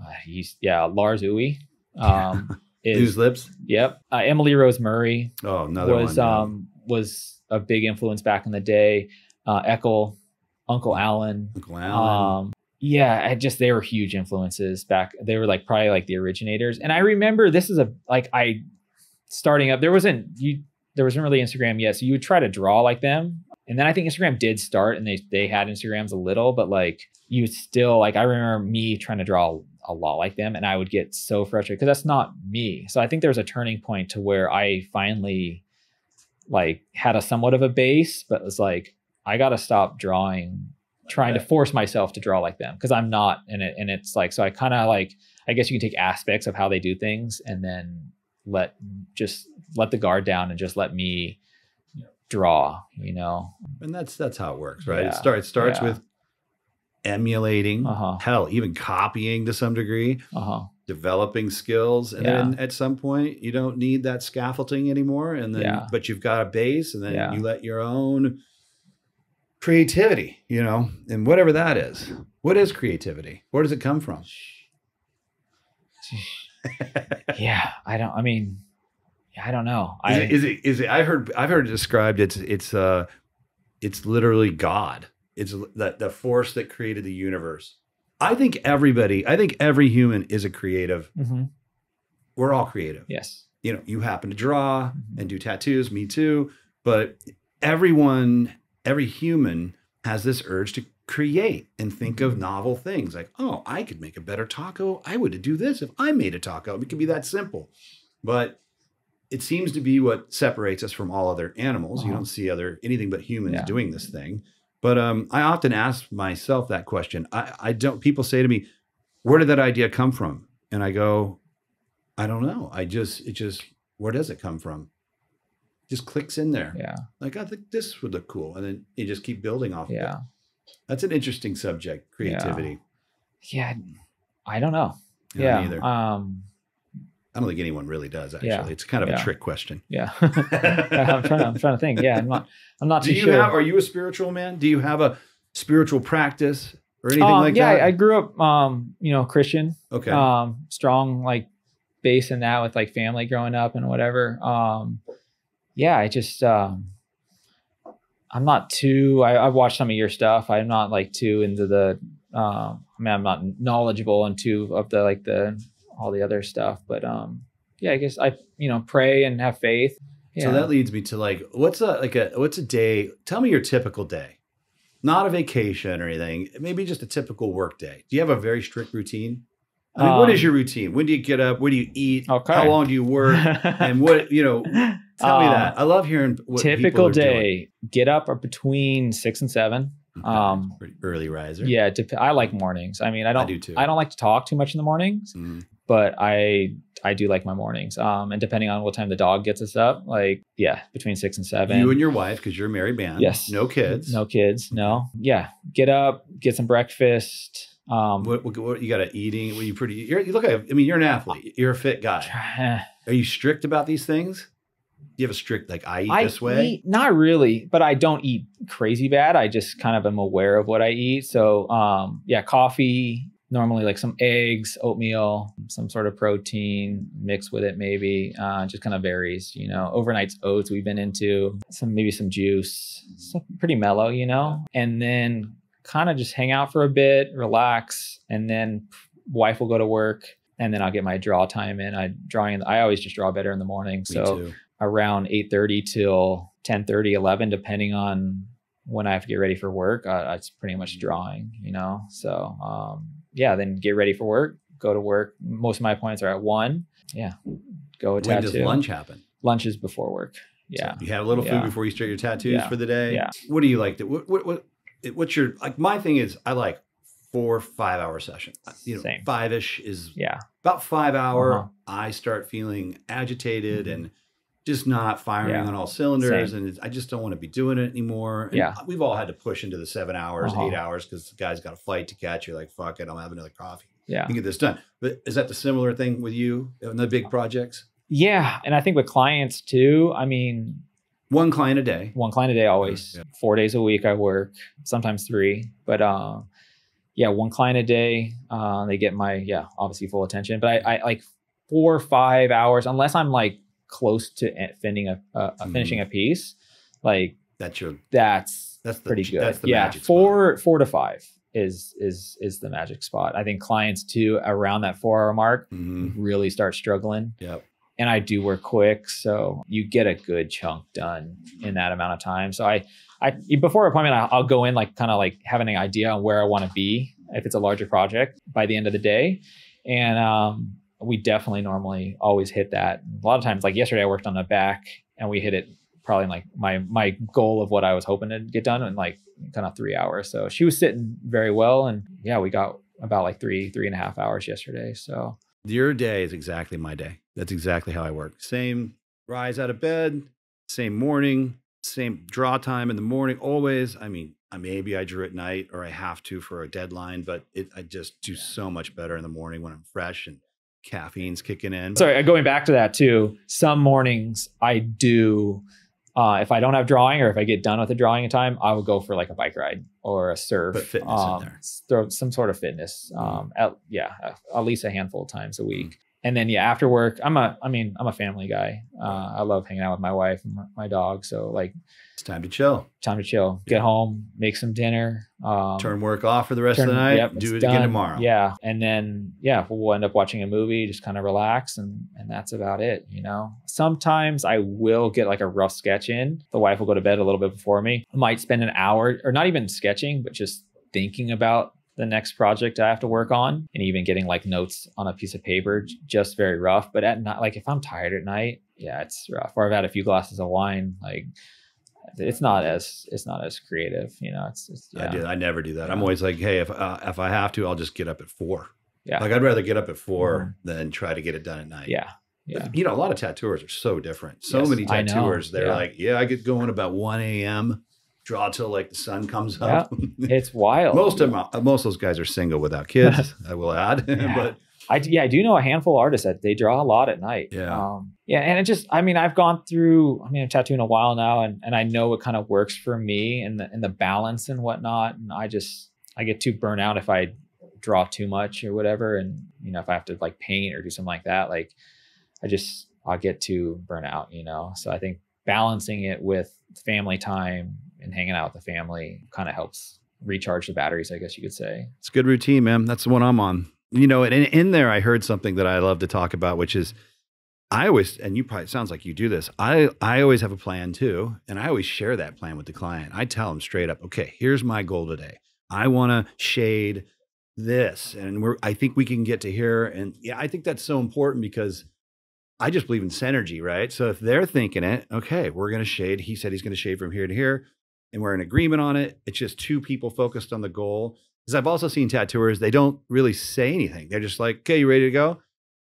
uh, he's yeah lars Uwe. um is News lips. Yep. Uh, Emily Rose Murray Oh, another was one. yeah. um was a big influence back in the day. Uh, Eckel, Uncle Alan. Uncle Alan. Um, yeah, I just they were huge influences back. They were like probably like the originators. And I remember this is a like I starting up. There wasn't you. There wasn't really Instagram yet, so you would try to draw like them. And then I think Instagram did start, and they they had Instagrams a little, but like you still like I remember me trying to draw a lot like them, and I would get so frustrated because that's not me. So I think there was a turning point to where I finally like had a somewhat of a base, but was like I got to stop drawing trying to force myself to draw like them because I'm not in it. And it's like, so I kind of like, I guess you can take aspects of how they do things and then let just let the guard down and just let me draw, you know? and that's that's how it works, right? Yeah, It starts starts yeah. with emulating, Uh-huh. hell, even copying to some degree, Uh-huh. developing skills. And Yeah. then at some point, you don't need that scaffolding anymore. And then, Yeah. but you've got a base, and then Yeah. you let your own creativity, you know, and whatever that is. What is creativity? Where does it come from? yeah, I don't I mean yeah, I don't know. Is I it, is it is it I heard I've heard it described it's it's uh it's literally God. It's that the force that created the universe. I think everybody, I think every human is a creative. Mhm. We're all creative. yes. You know, you happen to draw Mhm. and do tattoos, me too, but everyone, every human has this urge to create and think of novel things like, oh, I could make a better taco. I would do this if I made a taco. It could be that simple. But it seems to be what separates us from all other animals. You Uh-huh. don't see other anything but humans Yeah. doing this thing. But um, I often ask myself that question. I, I don't. People say to me, "Where did that idea come from?" And I go, "I don't know. I just it just where does it come from? Just clicks in there. Yeah. Like I think this would look cool, and then you just keep building off. of it. Yeah. that's an interesting subject. Creativity. Yeah. I don't know. I don't yeah. either. Um I don't think anyone really does. Actually, Yeah. it's kind of a trick question. yeah. [LAUGHS] I'm trying to I'm trying to think. Yeah, I'm not I'm not Do too you sure. have? Are you a spiritual man? Do you have a spiritual practice or anything um, like yeah, that? I, I grew up um, you know, Christian. okay. um strong like base in that with like family growing up and whatever um yeah i just um i'm not too I, i've watched some of your stuff i'm not like too into the um i mean i'm not knowledgeable into of the like the all the other stuff but um yeah i guess i you know pray and have faith yeah. So that leads me to like, what's a like a what's a day? Tell me your typical day, not a vacation or anything. Maybe just a typical work day. Do you have a very strict routine? I mean, what Um, is your routine? When do you get up? What do you eat? Okay. How long do you work? [LAUGHS] and what you know? Tell me Um, that. I love hearing what typical are doing. day get up or between six and seven Okay. um Pretty early riser. Yeah, dep- I like mornings. I mean, I don't. I do too. I don't like to talk too much in the mornings, Mm. But I I do like my mornings. Um, and depending on what time the dog gets us up, like yeah, between six and seven. You and your wife, because you're a married man. Yes. No kids. no kids, no. Yeah, get up, get some breakfast. Um, What, what, what you got to eating? What you pretty? You're, you look like. I mean, you're an athlete. You're a fit guy. Are you strict about these things? Do you have a strict like I eat I this way? eat not really, but I don't eat crazy bad. I just kind of am aware of what I eat. So um, yeah, coffee, normally like some eggs, oatmeal, some sort of protein mixed with it, maybe. Uh, just kind of varies, you know. Overnight oats we've been into, some maybe some juice, pretty mellow, you know, and then kind of just hang out for a bit, relax, and then wife will go to work. And then I'll get my draw time in. I drawing. I always just draw better in the morning. Me So too. around 8.30 till 10.30 11 depending on when i have to get ready for work uh, it's pretty much drawing you know so um, yeah then get ready for work go to work most of my appointments are at 1 yeah go When tattoo does lunch happen? lunch is before work yeah So you have a little food Yeah. before you start your tattoos Yeah. for the day. Yeah. What do you like? To, what, what, what, what's your like? My thing is, I like four five hour session. You know, Same. five ish is yeah about five hour. Uh-huh. I start feeling agitated and just not firing Yeah. on all cylinders, Same. and it's, I just don't want to be doing it anymore. And Yeah. we've all had to push into the seven hours, Uh-huh. eight hours because the guy's got a flight to catch. You're like, fuck it, I'll have another coffee yeah and get this done. But is that the similar thing with you in the big projects? yeah and i think with clients too i mean One client a day. one client a day always Yeah. four days a week i work sometimes three but uh yeah one client a day uh they get my yeah obviously full attention but i, I like four or five hours unless i'm like close to finishing a uh, Mhm. finishing a piece like That's your that's that's the pretty good That's the yeah magic. spot. four four to five is is is the magic spot i think clients too around that four hour mark Mhm. really start struggling Yep. and I do work quick, so you get a good chunk done in that amount of time. So I, I before appointment, I'll go in like kind of like having an idea on where I want to be if it's a larger project by the end of the day, and um, we definitely normally always hit that. A lot of times, like yesterday, I worked on the back and we hit it probably in like my my goal of what I was hoping to get done in like kind of three hours. So she was sitting very well, and yeah, we got about like three three and a half hours yesterday. So Your day is exactly my day. That's exactly how I work. Same rise out of bed, same morning, same draw time in the morning, always. I mean, I maybe I drew at night or I have to for a deadline, but it I just do so much better in the morning when I'm fresh and caffeine's kicking in. Sorry, going back to that too. Some mornings I do. Uh, if I don't have drawing, or if I get done with the drawing in time, I will go for like a bike ride or a surf. But fitness in um, there. Throw some sort of fitness. Mhm. Um, at, yeah, at- at least a handful of times a week. And then yeah, after work, I'm a. I mean, I'm a family guy. Uh, I love hanging out with my wife and my, my dog. So like, It's time to chill. time to chill. Get home, make some dinner. Um, Turn work off for the rest of the night. yep, do it again tomorrow. Yeah, and then yeah, we'll end up watching a movie, just kind of relax, and and that's about it. You know, sometimes I will get like a rough sketch in. The wife will go to bed a little bit before me. I might spend an hour, or not even sketching, but just thinking about the next project I have to work on, and even getting like notes on a piece of paper, just very rough. But at night, like if I'm tired at night, yeah, it's rough. Or I've had a few glasses of wine, like. It's not as it's not as creative, you know. It's, it's yeah. I do. I never do that. I'm always like, hey, if uh, if I have to, I'll just get up at four. Yeah. Like I'd rather get up at 4 than try to get it done at night. yeah, yeah. You know, a lot of tattooers are so different. So Yes, many tattooers, they're Yeah. like, yeah, I get going about 1 a.m., draw till like the sun comes up. It's wild. [LAUGHS] most of uh, most of those guys are single without kids, [LAUGHS] I will add. [LAUGHS] Yeah. but I yeah, I do know a handful of artists that they draw a lot at night. Yeah. Um, yeah, and it just I mean I've gone through I mean I'm tattooing a while now and and I know what kind of works for me and the and the balance and whatnot. And I just I get too burnt out if I draw too much or whatever. And you know, if I have to like paint or do something like that, like I just I'll get too burnt out, you know. So I think balancing it with family time and hanging out with the family kind of helps recharge the batteries, I guess you could say. it's a good routine, man. That's the one I'm on. You know, and in, in there, I heard something that I love to talk about, which is I always, and you probably sounds like you do this. I I always have a plan too, and I always share that plan with the client. I tell them straight up, okay, here's my goal today. I want to shade this, and we're. I think we can get to here, and yeah, I think that's so important because I just believe in synergy, right? So if they're thinking it, okay, we're going to shade. He said he's going to shade from here to here, and we're in agreement on it. It's just two people focused on the goal. Because I've also seen tattooers, they don't really say anything. They're just like, okay, you ready to go?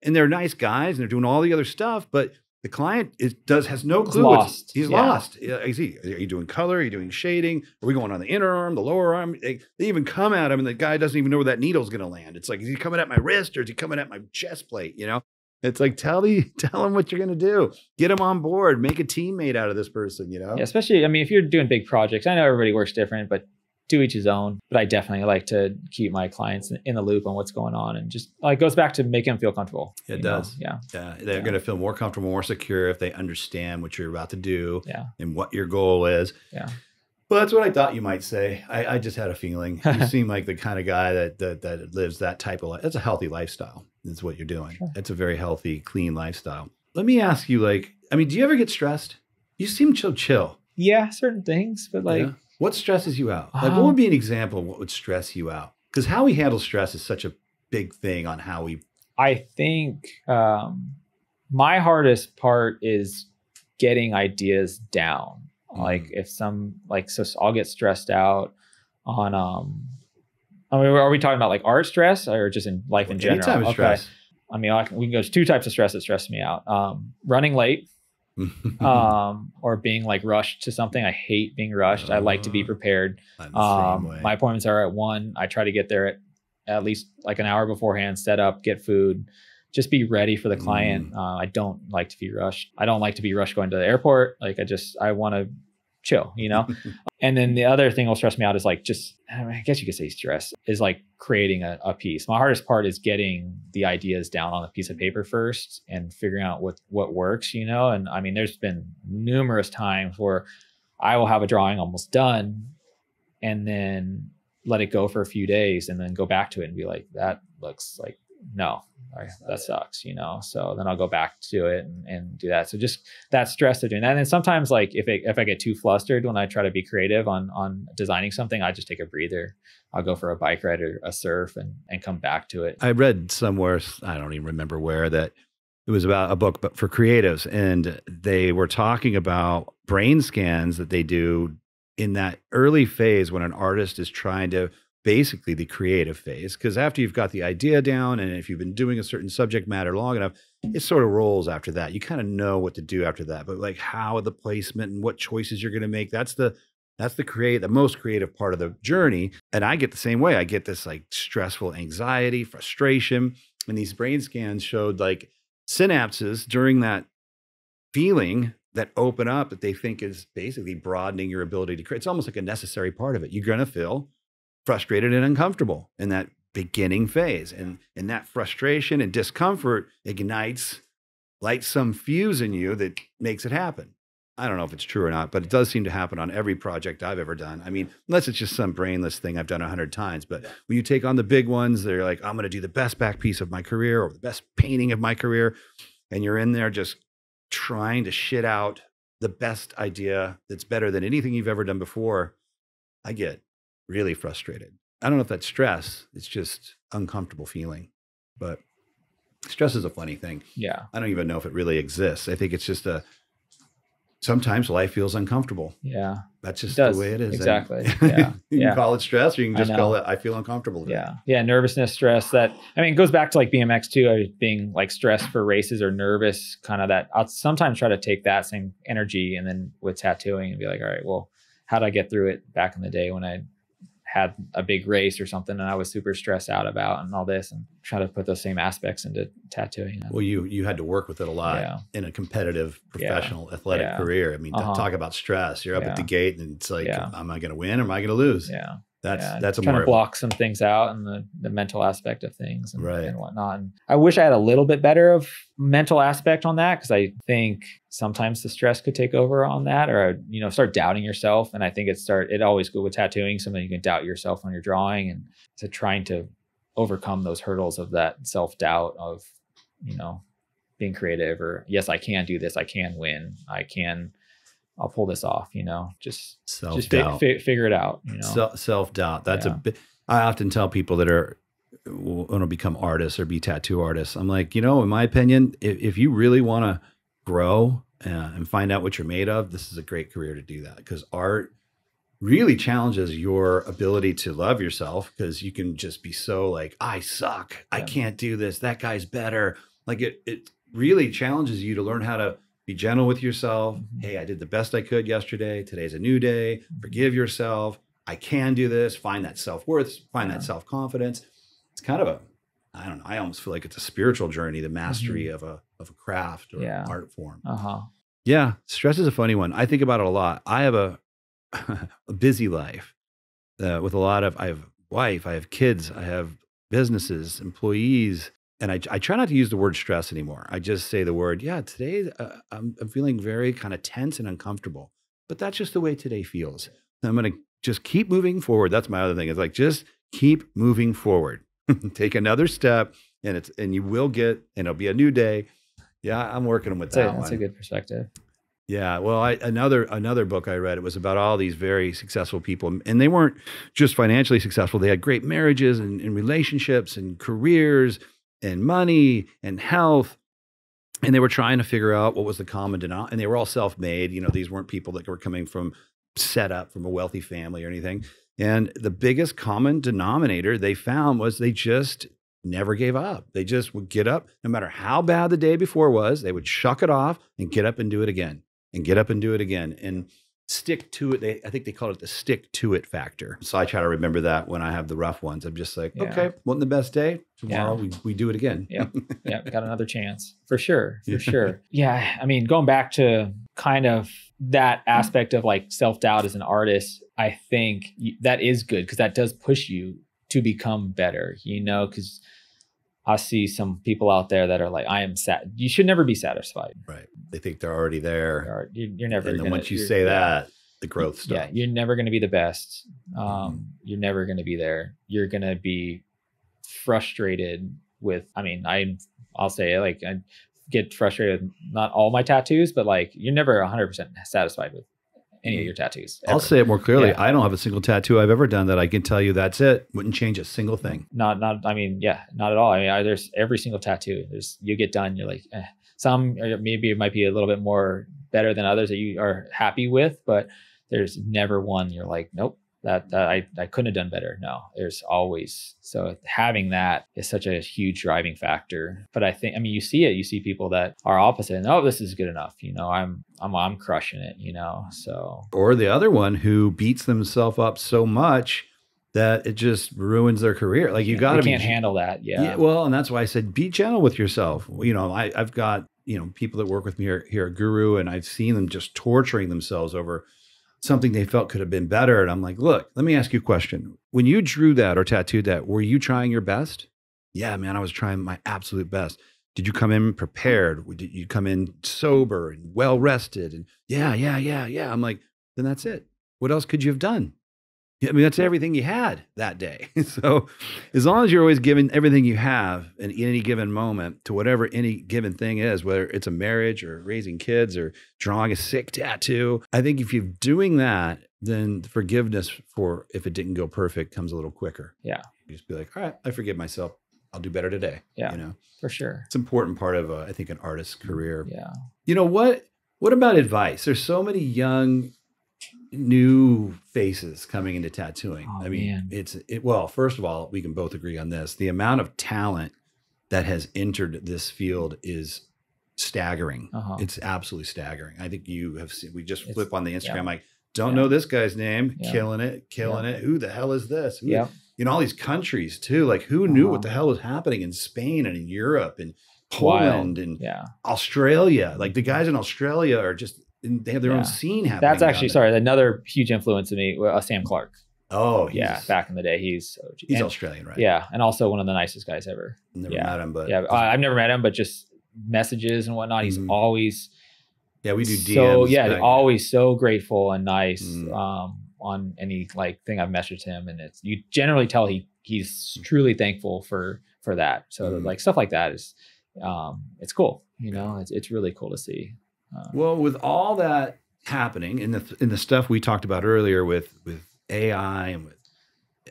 And they're nice guys and they're doing all the other stuff, but the client is does has no clue. lost. He's Yeah. lost. Is he? Are you doing color? Are you doing shading? Are we going on the inner arm, the lower arm? They, they even come at him, and the guy doesn't even know where that needle's going to land. It's like, is he coming at my wrist or is he coming at my chest plate? You know, it's like tell the [LAUGHS] tell them what you're going to do. Get them on board. Make a teammate out of this person. You know. Yeah, especially, I mean, if you're doing big projects, I know everybody works different, but do each his own. But I definitely like to keep my clients in- the loop on what's going on, and just like goes back to making them feel comfortable. It you know? does. Yeah, Yeah, they're Yeah. going to feel more comfortable, more secure if they understand what you're about to do yeah, and what your goal is. yeah. Well, that's what I thought you might say. I, I just had a feeling. You [LAUGHS] seem like the kind of guy that, that that lives that type of life. That's a healthy lifestyle. That's what you're doing. Sure. It's a very healthy, clean lifestyle. Let me ask you, like, I mean, do you ever get stressed? You seem chill, chill. Yeah, certain things, but like, Yeah? what stresses you out? Like, what Um, would be an example of what would stress you out? Because how we handle stress is such a big thing on how we. I think um, my hardest part is getting ideas down. Like Mm. if some like so I'll get stressed out on um I mean are we talking about like art stress or just in life in general? Anytime it's stress. I mean I can, we can go to two types of stress that stress me out. Um running late [LAUGHS] um or being like rushed to something. I hate being rushed. I like to be Uh, prepared. I'm the same Um, my appointments are at one. I try to get there at at least like an hour beforehand, set up, get food, just be ready for the client. Mm. Uh, I don't like to be rushed. I don't like to be rushed going to the airport. Like I just, I want to chill, you know? [LAUGHS] and then the other thing will stress me out is like just, I, guess you could say stress is like creating a, a piece. My hardest part is getting the ideas down on a piece of mm-hmm. paper first and figuring out what, what works, you know? And I mean, there's been numerous times where I will have a drawing almost done and then let it go for a few days and then go back to it and be like, that looks like no, I- that sucks, you know. So then I'll go back to it and, and do that. So just that stress of doing that. And then sometimes like if it, if I get too flustered when I try to be creative on on designing something, I just take a breather. I'll go for a bike ride or a surf and and come back to it. I read somewhere, I don't even remember where, that it was about a book but for creatives. And they were talking about brain scans that they do in that early phase when an artist is trying to basically the creative phase. Because after you've got the idea down and if you've been doing a certain subject matter long enough, it sort of rolls after that. You kind of know what to do after that. But like how the placement and what choices you're going to make, that's the That's the create the most creative part of the journey. And I get the same way. I get this like stressful anxiety, frustration. And these brain scans showed like synapses during that feeling that open up that they think is basically broadening your ability to create. It's almost like a necessary part of it. You're going to feel frustrated and uncomfortable in that beginning phase. And, and that frustration and discomfort ignites, lights some fuse in you that makes it happen. I don't know if it's true or not, but it does seem to happen on every project I've ever done. I mean, unless it's just some brainless thing I've done a hundred times. But when you take on the big ones, they're like, I'm going to do the best back piece of my career or the best painting of my career. And you're in there just trying to shit out the best idea that's better than anything you've ever done before. I get really frustrated. I don't know if that's stress, it's just uncomfortable feeling. But stress is a funny thing. Yeah. I don't even know if it really exists. I think it's just a sometimes life feels uncomfortable. Yeah. That's just the way it is. Eh? Exactly. And [LAUGHS] Yeah. you Yeah. can call it stress or you can just call it I feel uncomfortable. today." Yeah. Yeah. Nervousness, stress that, I mean, it goes back to like BMX too, being like stressed for races or nervous, kind of that. I'll sometimes try to take that same energy and then with tattooing and be like, all right, well, how did I get through it back in the day when I had a big race or something and I was super stressed out about and all this and try to put those same aspects into tattooing. Well, you you had to work with it a lot Yeah. in a competitive, Yeah. professional, athletic Yeah. career. I mean, Uh-huh. talk about stress. You're up at the gate and it's like, Yeah. am I going to win or am I going to lose? yeah. That's yeah, that's a trying to block some things out and the, the mental aspect of things and, Right. and whatnot. And I wish I had a little bit better of mental aspect on that because I think sometimes the stress could take over on that or you know start doubting yourself. And I think it start it always go with tattooing. Something you can doubt yourself when you're drawing and to trying to overcome those hurdles of that self doubt of you know being creative or yes I can do this I can win I can I'll pull this off you know just self just fi- figure it out you know Self doubt. That's a bit. I often tell people that are want to become artists or be tattoo artists. I'm like, you know, in my opinion, if, if you really want to grow uh, and find out what you're made of, this is a great career to do that because art really challenges your ability to love yourself because you can just be so like, I suck. I can't do this. That guy's better. Like it, it really challenges you to learn how to be gentle with yourself. Mhm. Hey, I did the best I could yesterday. Today's a new day. Forgive yourself. I can do this. Find that self worth, find that self confidence. It's kind of a, I don't know. I almost feel like it's a spiritual journey, the mastery of a of a craft or Mm-hmm. Yeah. art form. uh huh Yeah, stress is a funny one. I think about it a lot. I have a, [LAUGHS] a busy life uh, with a lot of. I have wife. I have kids. I have businesses, employees, and I, I try not to use the word stress anymore. I just say the word. Yeah, today uh, I'm, I'm feeling very kind of tense and uncomfortable, but that's just the way today feels. And I'm gonna just keep moving forward. That's my other thing. It's like just keep moving forward. [LAUGHS] Take another step, and it's and you will get, and it'll be a new day. Yeah, I'm working with that's, a, that that's one. a good perspective Yeah, well, I, another another book I read it was about all these very successful people, and they weren't just financially successful. They had great marriages and, and relationships and careers and money and health, and they were trying to figure out what was the common denominator. And they were all self made. You know, these weren't people that were coming from set up from a wealthy family or anything. And the biggest common denominator they found was they just never gave up. They just would get up, no matter how bad the day before was, they would shuck it off and get up and do it again and get up and do it again and stick to it. They, I think they call it the stick to it factor. So I try to remember that when I have the rough ones. I'm just like, Yeah. okay, wasn't the best day. Tomorrow Yeah. we, we do it again. Yeah. [LAUGHS] yeah, got another chance for sure, for Yeah. sure. Yeah, I mean, going back to kind of that aspect of like self doubt as an artist, I think that is good because that does push you to become better. You know, because I see some people out there that are like, I am sad. You should never be satisfied. Right. They think they're already there. Or you- You're never. and then gonna- once you say that, the growth yeah, you're never going to be the best. Um, Mm-hmm. You're never going to be there. You're going to be frustrated with. I mean, I I'll say it, like I get frustrated with not all my tattoos, but like you're never 100 percent satisfied with any of your tattoos. I'll say it more clearly. Yeah. I don't have a single tattoo I've ever done that I can tell you that's it. Wouldn't change a single thing. not not. I mean, yeah, not at all. I mean, I, there's every single tattoo. There's you get done, you're like eh. some or maybe it might be a little bit more better than others that you are happy with, but there's never one you're like, nope, that, that I, I couldn't have done better. No, there's always so having that is such a huge driving factor. But I think I mean you see it. You see people that are opposite and oh this is good enough. You know, I'm I'm I'm crushing it, you know. So Or the other one who beats themselves up so much that it just ruins their career. Like you got to can't handle that. Yeah. Well, and that's why I said be gentle with yourself. You know, I, I've got you know people that work with me here, here at Guru, and I've seen them just torturing themselves over something they felt could have been better. And I'm like, look, let me ask you a question. When you drew that or tattooed that, were you trying your best? Yeah, man, I was trying my absolute best. Did you come in prepared? Did you come in sober and well rested? And yeah, yeah, yeah, yeah. I'm like, then that's it. What else could you have done? Yeah, I mean, that's everything you had that day. [LAUGHS] so, as long as you're always giving everything you have in any given moment to whatever any given thing is, whether it's a marriage or raising kids or drawing a sick tattoo, I think if you're doing that, then forgiveness for if it didn't go perfect comes a little quicker. Yeah. You just be like, all right, I forgive myself. I'll do better today. Yeah. You know, For sure. it's an important part of, uh, I think, an artist's career. Yeah. You know what? What about advice? There's so many young, new faces coming into tattooing. Oh, I mean, man. it's it. Well, first of all, we can both agree on this: the amount of talent that has entered this field is staggering. Uh-huh. It's absolutely staggering. I think you have seen. We just It's- flip on the Instagram, yeah. like, don't Yeah. know this guy's name, Yeah. killing it, killing it. Who the hell is this? Who, Yeah. You know, all these countries too. Like, who knew Uh-huh. what the hell was happening in Spain and in Europe and Wild. Poland and Yeah. Australia. Like the guys in Australia are just they have their Yeah. own scene happening. That's actually sorry. Another huge influence to me, uh, Sam Clark. Oh, yeah, back in the day, he's He's and- Australian, right? Yeah, and also one of the nicest guys ever. never yeah. met him, but yeah, I've never met him, but just messages and whatnot. He's Mhm. always yeah, we do DMs. so yeah, always so grateful and nice Mm. um, on any like thing I've messaged him, and it's you generally tell he he's truly thankful for for that. So Mm. like stuff like that is um, it's cool. You know, it's it's really cool to see. Um, Well, with all that happening in the in the stuff we talked about earlier with with AI and with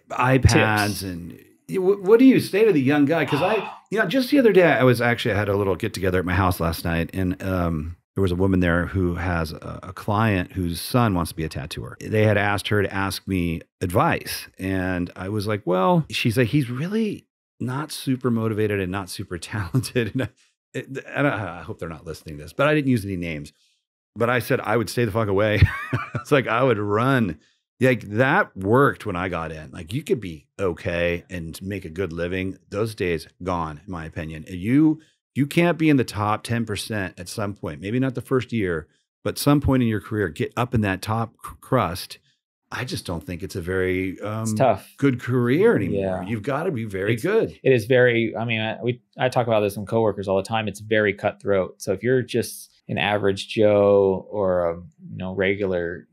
iPads Tips. and what do you say to the young guy? Because I, you know, just the other day I was actually I had a little get together at my house last night, and um, there was a woman there who has a, a client whose son wants to be a tattooer. They had asked her to ask me advice, and I was like, well, she's like, he's really not super motivated and not super [LAUGHS] talented, and I, and Eh, I, I hope they're not listening to this, but I didn't use any names. But I said I would stay the fuck away. [LAUGHS] it's like I would run. Like that worked when I got in. Like you could be okay and make a good living. Those days gone, in my opinion. And you you can't be in the top ten percent at some point. Maybe not the first year, but some point in your career, get up in that top crust. I just don't think it's a very um, it's tough. good career anymore. Yeah. You've got to be very It's- good. it is very i mean I, we i talk about this with coworkers all the time it's very cutthroat so if you're just an average joe or a you know regular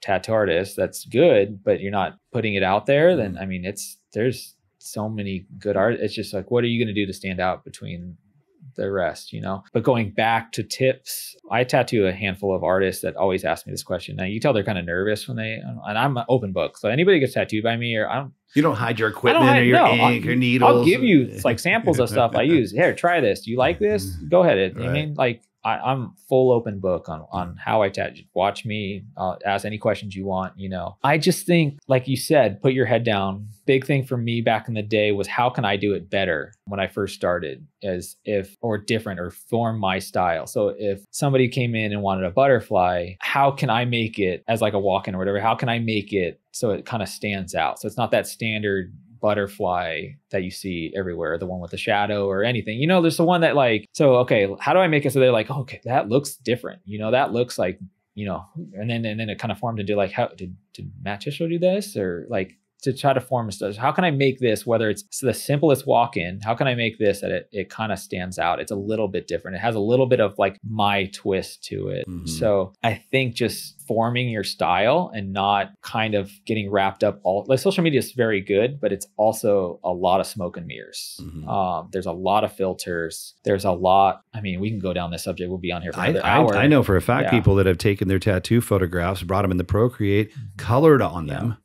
tattoo artist that's good but you're not putting it out there then i mean it's there's so many good art it's just like what are you going to do to stand out between the rest you know but going back to tips i tattoo a handful of artists that always ask me this question now you tell they're kind of nervous when they and i'm an open book so anybody gets tattooed by me or i don't You don't hide your equipment or your no, ink I'll- or needles. I'll give you like samples of stuff I [LAUGHS] use. Here, try this. Do you like this? Go ahead. I Right. mean, like I, I'm full open book on on how I tattoo. Watch me. Uh, ask any questions you want. You know, I just think, like you said, put your head down. Big thing for me back in the day was how can I do it better when I first started, as if or different or form my style. So if somebody came in and wanted a butterfly, how can I make it as like a walk-in or whatever? How can I make it so it kind of stands out? So it's not that standard butterfly that you see everywhere, the one with the shadow or anything. You know, there's the one that like, so okay, how do I make it so they're like, okay, that looks different. You know, that looks like, you know, and then and then it kind of formed into like, how did did Matt Tischler do this or like to try to form stuff. How can I make this, whether it's the simplest walk-in, how can I make this that it, it kind of stands out? It's a little bit different. It has a little bit of like my twist to it. Mhm. So I think just forming your style and not kind of getting wrapped up all like social media is very good, but it's also a lot of smoke and mirrors. Mhm. Um, there's a lot of filters. There's a lot. I mean, we can go down this subject. We'll be on here for I, another I, hour. I know for a fact Yeah. people that have taken their tattoo photographs, brought them in the Procreate, colored on them,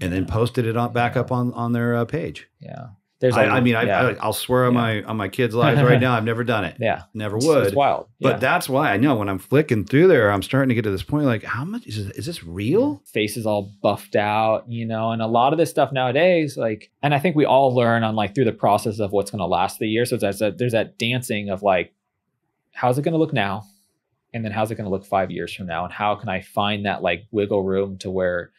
and then Yeah. posted it on, back up on on their uh, page. Yeah. there's. I, I mean, I, yeah, I, I'll swear on Yeah. my on my kids' lives right now. I've never done it. yeah, Never It's- would. It's wild. But yeah. that's why I know when I'm flicking through there, I'm starting to get to this point like, how much is this, is this real? faces all buffed out, you know, and a lot of this stuff nowadays, like, and I think we all learn on like through the process of what's going to last the year. So there's that, there's that dancing of like, how's it going to look now? And then how's it going to look five years from now? And how can I find that like wiggle room to where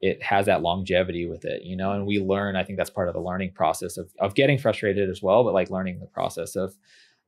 it has that longevity with it, you know? And we learn, I think that's part of the learning process of, of getting frustrated as well, but like learning the process of,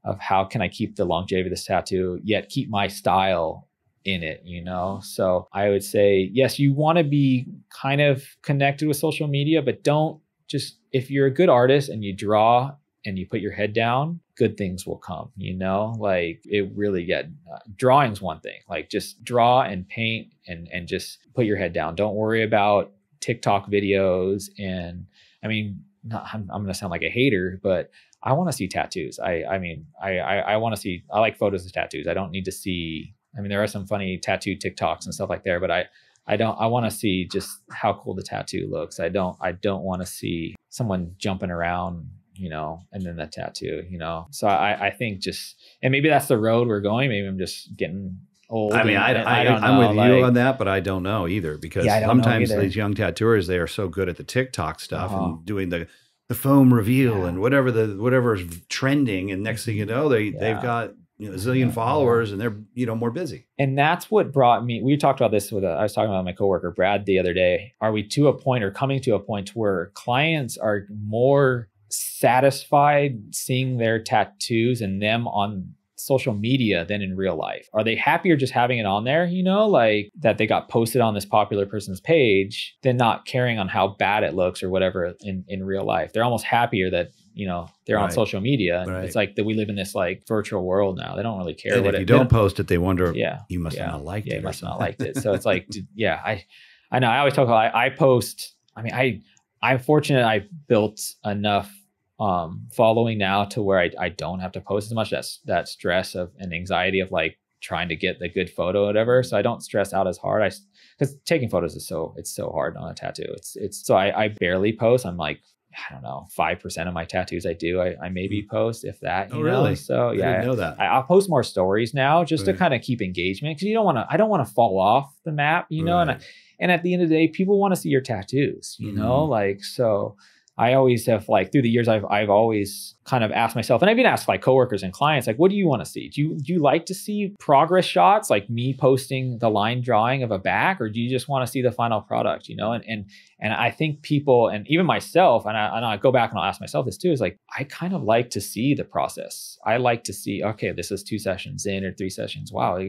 of how can I keep the longevity of this tattoo, yet keep my style in it, you know? So I would say, yes, you want to be kind of connected with social media, but don't just, if you're a good artist and you draw and you put your head down, good things will come, you know? Like it really get uh, drawing's one thing. Like just draw and paint and and just put your head down. Don't worry about TikTok videos and I mean, not, I'm, I'm going to sound like a hater, but I want to see tattoos. I I mean, I I, I want to see. I like photos of tattoos. I don't need to see. I mean, there are some funny tattoo TikToks and stuff like there, but I I don't. I want to see just how cool the tattoo looks. I don't. I don't want to see someone jumping around, you know, and then the tattoo, you know. So I I think just and maybe that's the road we're going. Maybe I'm just getting old. I mean, I, and- I, don't I'm know, with you on that, but I don't know either because Yeah, I sometimes either. these young tattooers they are so good at the TikTok stuff Uh-huh. and doing the the foam reveal Yeah. and whatever the whatever's trending, and next thing you know, they Yeah. they've got you know, a zillion followers and they're you know more busy. and that's what brought me we talked about this with a, i was talking about my coworker brad the other day are we to a point or coming to a point where clients are more satisfied seeing their tattoos and them on social media than in real life are they happier just having it on there you know like that they got posted on this popular person's page than not caring on how bad it looks or whatever in in real life they're almost happier that you know they're on social media and Right. it's like that we live in this like virtual world now they don't really care and what if you they don't [LAUGHS] post it, they wonder yeah you must yeah. have not liked yeah, it. you must not liked it. So it's like, [LAUGHS] yeah, I, I know. I always talk about. I, I post. I mean, I, I'm fortunate. I built enough um, following now to where I, I don't have to post as much. That's that stress of and anxiety of like trying to get the good photo, or whatever. So I don't stress out as hard. I because taking photos is so it's so hard on a tattoo. It's it's so I, I barely post. I'm like. I don't know, five percent of my tattoos I do, I, I maybe post if that. Oh, You know? really? So I yeah, didn't know that. I, I'll post more stories now just to kind of keep engagement because you don't want to. I don't want to fall off the map, you know. And I, and at the end of the day, people want to see your tattoos, you know. Mhm. Like so, I always have like through the years, I've I've always kind of asked myself, and I've even asked like coworkers and clients, like, what do you want to see? Do you do you like to see progress shots, like me posting the line drawing of a back, or do you just want to see the final product? You know, and and and I think people, and even myself, and I, and I go back and I'll ask myself this too, is like, I kind of like to see the process. I like to see, okay, this is two sessions in or three sessions. Wow,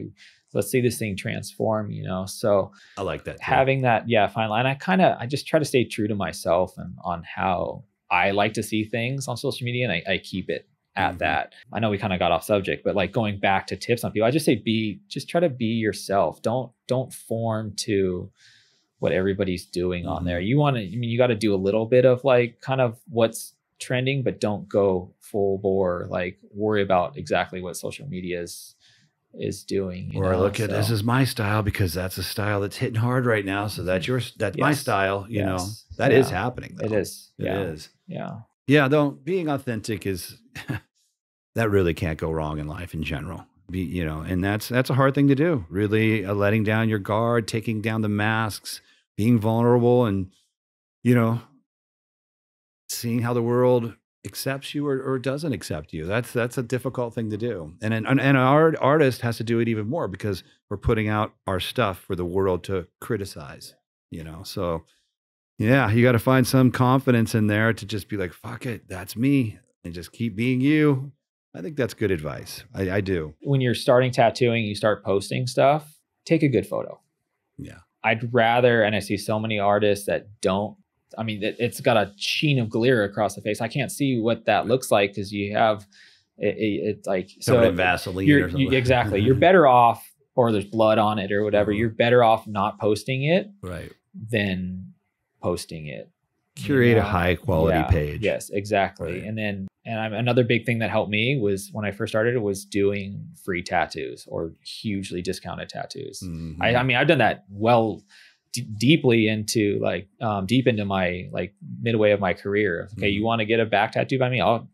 let's see this thing transform, you know? So I like that. too. having that, yeah, fine line. I kind of, I just try to stay true to myself and on how I like to see things on social media and I, I keep it at Mhm. that. I know we kind of got off subject, but like going back to tips on people, I just say be, just try to be yourself. Don't, don't form to, what everybody's doing on Mhm. there. You want to, I mean, you got to do a little bit of like kind of what's trending, but don't go full bore. Like worry about exactly what social media is is doing. or know? look at this is my style because that's a style that's hitting hard right now. So that's your That's my style. You know Yes. that is Yeah. happening. it though. is. It yeah. is. Yeah. Yeah, though being authentic is [LAUGHS] that really can't go wrong in life in general. Be, you know, and that's that's a hard thing to do. Really uh, letting down your guard, taking down the masks, being vulnerable, and you know, seeing how the world accepts you or, or doesn't accept you. That's that's a difficult thing to do. And an, and an art, artist has to do it even more because we're putting out our stuff for the world to criticize. You know, so yeah, you got to find some confidence in there to just be like, fuck it, that's me, and just keep being you. I think that's good advice. I, I do. When you're starting tattooing, you start posting stuff, take a good photo. Yeah. I'd rather, and I see so many artists that don't. I mean, it, it's got a sheen of glare across the face. I can't see what that looks like because you have it, it, it's like so in Vaseline or something. you- exactly. You're [LAUGHS] better off, or there's blood on it or whatever. Mhm. You're better off not posting it right. than posting it. you Curate a high quality Yeah, page. Yes, exactly. Right. And then, and I'm, another big thing that helped me was when I first started was doing free tattoos or hugely discounted tattoos. Mhm. I, I mean, I've done that well d- deeply into like um, deep into my like midway of my career. Okay, Mm-hmm. you want to get a back tattoo by me? I'll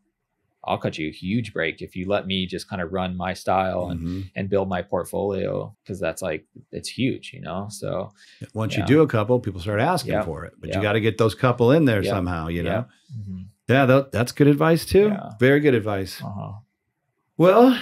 I'll cut you a huge break if you let me just kind of run my style and, Mhm. and build my portfolio because that's like it's huge, you know. So Once Yeah. you do a couple, people start asking Yep. for it, but you got to get those couple in there Yep. somehow, you know? mhm. Yeah, that, that's good advice too. Yeah. Very good advice. uh-huh. Well,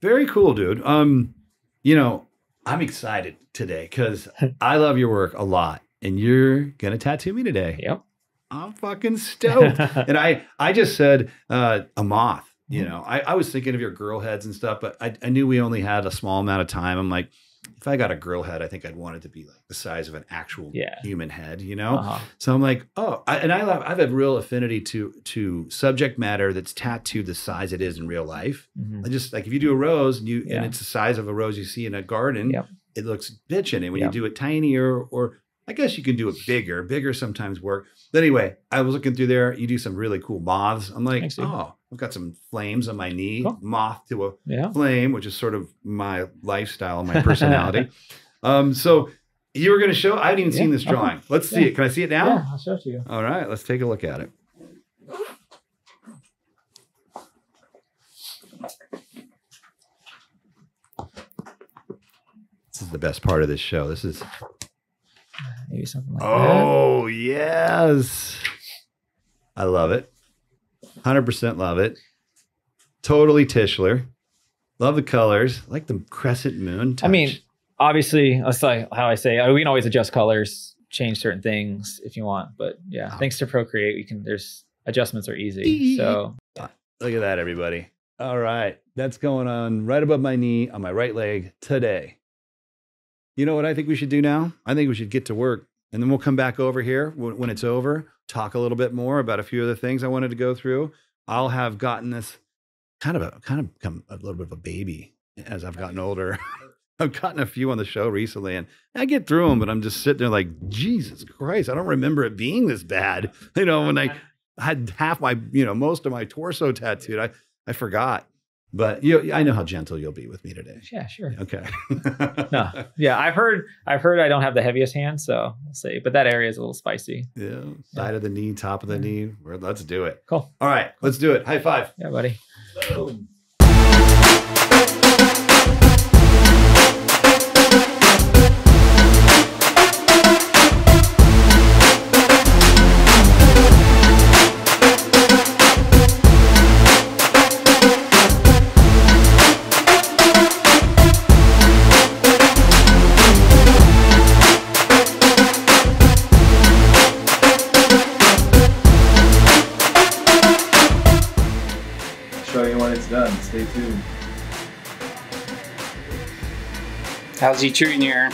very cool, dude. Um, you know, I'm excited today because I love your work a lot, and you're gonna tattoo me today. yep. I'm fucking stoked. [LAUGHS] and I, I just said uh, a moth. You Mhm. know, I, I was thinking of your girl heads and stuff, but I, I knew we only had a small amount of time. I'm like, if I got a girl head, I think I'd want it to be like the size of an actual Yeah. human head. You know, Uh-huh. so I'm like, oh, I, and I love, I have a real affinity to to subject matter that's tattooed the size it is in real life. Mhm. I just like if you do a rose and you Yeah. and it's the size of a rose you see in a garden, Yep. it looks bitchin'. And when Yep. you do it tinier, or I guess you can do it bigger. Bigger sometimes work. But anyway, I was looking through there. You do some really cool moths. I'm like, Thanks, oh, I've got some flames on my knee, Cool. moth to a Yeah. flame, which is sort of my lifestyle, my [LAUGHS] personality. um, so you were going to show. I haven't even seen Yeah, this okay. drawing. Let's see Yeah. it. Can I see it now? Yeah, I'll show it to you. All right, let's take a look at it. This is the best part of this show. This is Maybe something like that. Oh, yes. I love it. 100% love it. Totally Tischler. Love the colors. like the crescent moon. I mean, obviously, that's like how I say. We can always adjust colors, change certain things if you want. But yeah, Oh. thanks to Procreate, we can. There's adjustments are easy. So look at that, everybody. All right. That's going on right above my knee on my right leg today. You know what I think we should do now? I think we should get to work and then we'll come back over here when, it's over, talk a little bit more about a few of the things I wanted to go through. I'll have gotten this kind of a kind of become a little bit of a baby as I've gotten older. [LAUGHS] I've gotten a few on the show recently and I get through them, but I'm just sitting there like, Jesus Christ, I don't remember it being this bad. [LAUGHS] You know, when I had half my, you know, most of my torso tattooed, I, I forgot. But you, I know how gentle you'll be with me today. yeah, sure. Okay. No, yeah, I've heard. I've heard I don't have the heaviest hand, so we'll see. But that area is a little spicy. Yeah. Side of the knee, top of the knee. Let's do it. Cool. All right. Let's do it. High five. Yeah, buddy. Show How's he treating you,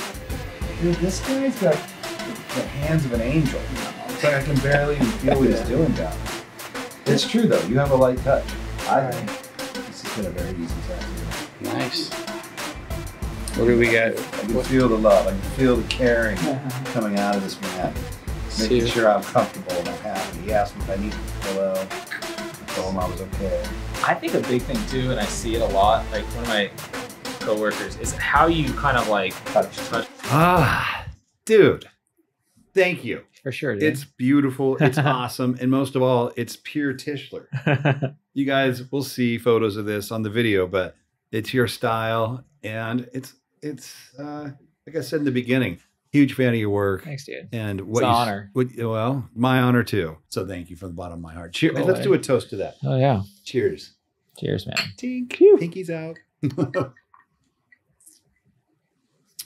Dude, this guy's got the hands of an angel. It's like I can barely even feel what he's doing down there. It's true though. You have a light touch. I think this has been a very easy tattoo. Nice. What do we got? I can feel the love. I can feel the caring coming out of this man. Making See. sure I'm comfortable and I'm happy. He asked me if I needed a pillow. I told him I was okay. I think a big thing too, and I see it a lot. Like one of my coworkers is how you kind of like Touch. touch Ah, dude. Thank you. for sure. Dude. It's beautiful. It's [LAUGHS] awesome. And most of all, it's pure Tischler. [LAUGHS] You guys will see photos of this on the video, but it's your style. And it's, it's, uh, like I said in the beginning, huge fan of your work. Thanks, dude. And what an you, honor. What, well, my honor too. So thank you from the bottom of my heart. Cheers. Cool, Let's do a toast to that. Oh yeah. Cheers. Cheers, man. Tink. Pinkies out. [LAUGHS]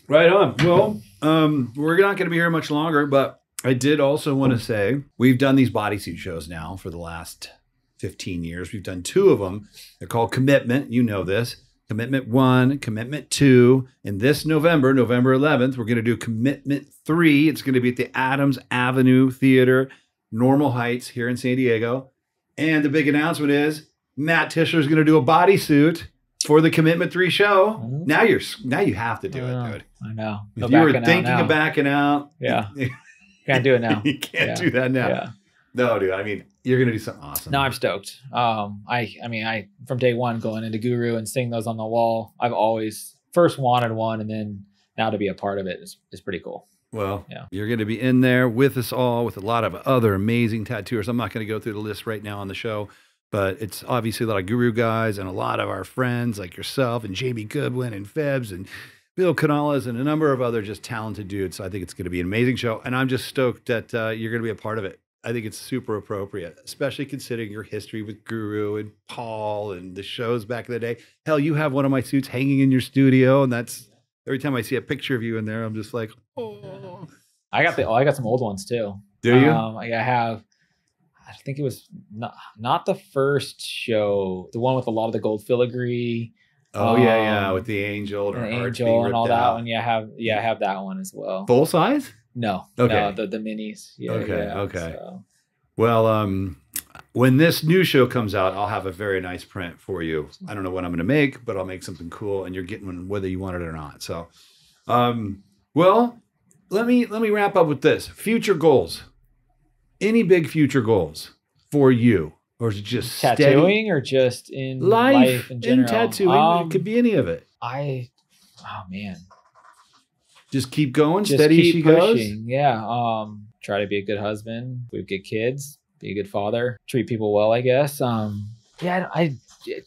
right on. Well, um, we're not going to be here much longer, but I did also want to say we've done these bodysuit shows now for the last 15 years. We've done two of them. They're called Commitment. You know this. Commitment one, Commitment two. And this November, November 11th, we're going to do Commitment three. It's going to be at the Adams Avenue Theater, Normal Heights here in San Diego. And the big announcement is Matt Tischler is going to do a bodysuit for the Commitment Three show. Mhm. Now you're now you have to do it, dude. I know. If you were thinking of backing out, Yeah. [LAUGHS] Can't do it now. [LAUGHS] you can't Yeah. do that now. Yeah. No, dude. I mean, you're gonna do something awesome. No, I'm stoked. Um, I, I mean, I from day one going into Guru and seeing those on the wall, I've always first wanted one, and then now to be a part of it is, is pretty cool. Well, Yeah. you're going to be in there with us all with a lot of other amazing tattooers. I'm not going to go through the list right now on the show, but it's obviously a lot of guru guys and a lot of our friends like yourself and Jamie Goodwin and Febs and Bill Canales and a number of other just talented dudes. So I think it's going to be an amazing show. And I'm just stoked that uh, you're going to be a part of it. I think it's super appropriate, especially considering your history with Guru and Paul and the shows back in the day. Hell, you have one of my suits hanging in your studio, and that's every time I see a picture of you in there, I'm just like, oh. I got the. Oh, I got some old ones too. Do you? Um, I have. I think it was not not the first show, the one with a lot of the gold filigree, oh yeah, yeah, um, with the angel and the angel, and all ripped that one. Yeah, I have yeah, I have that one as well. Full size? No, Okay. no, the the minis. Yeah, Okay, yeah, okay. so. Well, um, when this new show comes out, I'll have a very nice print for you. I don't know what I'm going to make, but I'll make something cool, and you're getting one whether you want it or not. So, um, well, let me let me wrap up with this: future goals. Any big future goals for you, or is it just steady tattooing or just in life, life, in in tattooing? Um, it could be any of it. I. Oh man, Just keep going, just steady keep she goes. pushing. Yeah. Um, try to be a good husband. We get kids. Be a good father. Treat people well. I guess. Um, yeah. I, I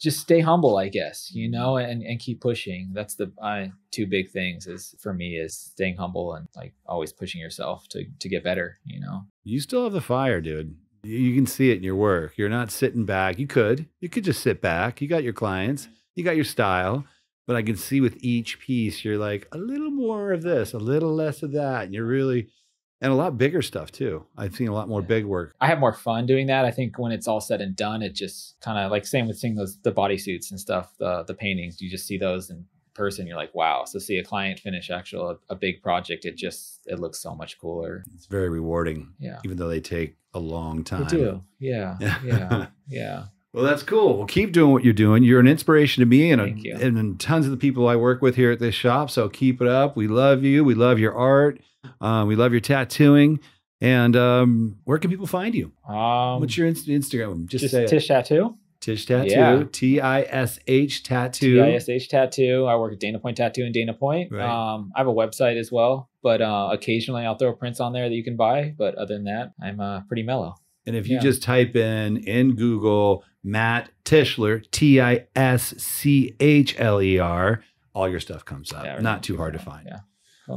just stay humble. I guess you know, and and keep pushing. That's the I, two big things. Is for me is staying humble and like always pushing yourself to to get better. You know. You still have the fire, dude. You- You can see it in your work. You're not sitting back. You could. You could just sit back. You got your clients. You got your style. But I can see with each piece, you're like a little more of this, a little less of that. And you're really, and a lot bigger stuff too. I've seen a lot more Yeah. big work. I have more fun doing that. I think when it's all said and done, it just kind of like same with seeing those the bodysuits and stuff, the the paintings. You just see those in person, you're like, wow. So see a client finish actual a, a big project, it just it looks so much cooler. It's very rewarding, Yeah. even though they take a long time. They do. Yeah. [LAUGHS] Yeah. yeah. Well, that's cool. Well, keep doing what you're doing. You're an inspiration to me and, a, Thank and tons of the people I work with here at this shop. So keep it up. We love you. We love your art. Um, we love your tattooing. And um, where can people find you? Um What's your inst- Instagram? Just, just say it. Tish Tattoo. Tish Tattoo. Yeah. T I S H Tattoo. TISH Tattoo. I work at Dana Point Tattoo in Dana Point. Right. Um, I have a website as well, but uh, occasionally I'll throw prints on there that you can buy. But other than that, I'm uh, pretty mellow. And if you Yeah. just type in in Google Matt Tischler, T I S C H L E R, all your stuff comes up. Yeah, Not too hard to find. Yeah.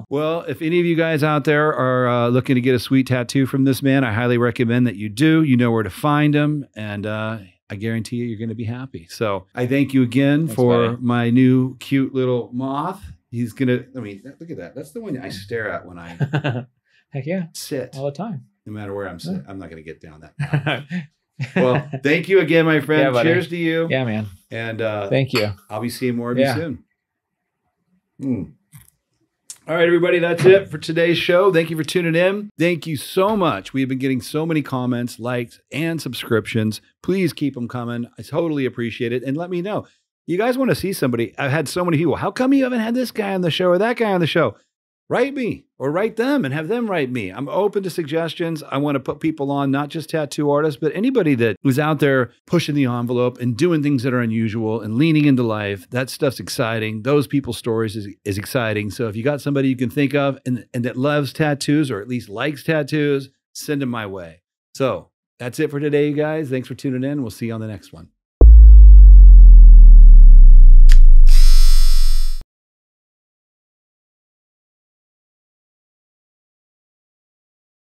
Well, if any of you guys out there are uh, looking to get a sweet tattoo from this man, I highly recommend that you do. You know where to find him, and uh, I guarantee you, you're going to be happy. So I thank you again Thanks, for buddy. my new cute little moth. He's going to, I mean, look at that. That's the one I stare at when I [LAUGHS] Heck yeah, sit, all the time. no matter where I'm sitting. I'm not going to get down that. [LAUGHS] well, [LAUGHS] thank you again, my friend. Yeah. Cheers to you. yeah, man. And uh, Thank you. I'll be seeing more of Yeah. you soon. Hmm. All right, everybody, that's it for today's show. Thank you for tuning in. Thank you so much. We've been getting so many comments, likes, and subscriptions. Please keep them coming. I totally appreciate it. And let me know. You guys want to see somebody? I've had so many people. How come you haven't had this guy on the show or that guy on the show? Write me or write them and have them write me. I'm open to suggestions. I want to put people on, not just tattoo artists, but anybody that was out there pushing the envelope and doing things that are unusual and leaning into life. That stuff's exciting. Those people's stories is, is exciting. So if you got somebody you can think of and, and that loves tattoos or at least likes tattoos, send them my way. So that's it for today, you guys. Thanks for tuning in. We'll see you on the next one.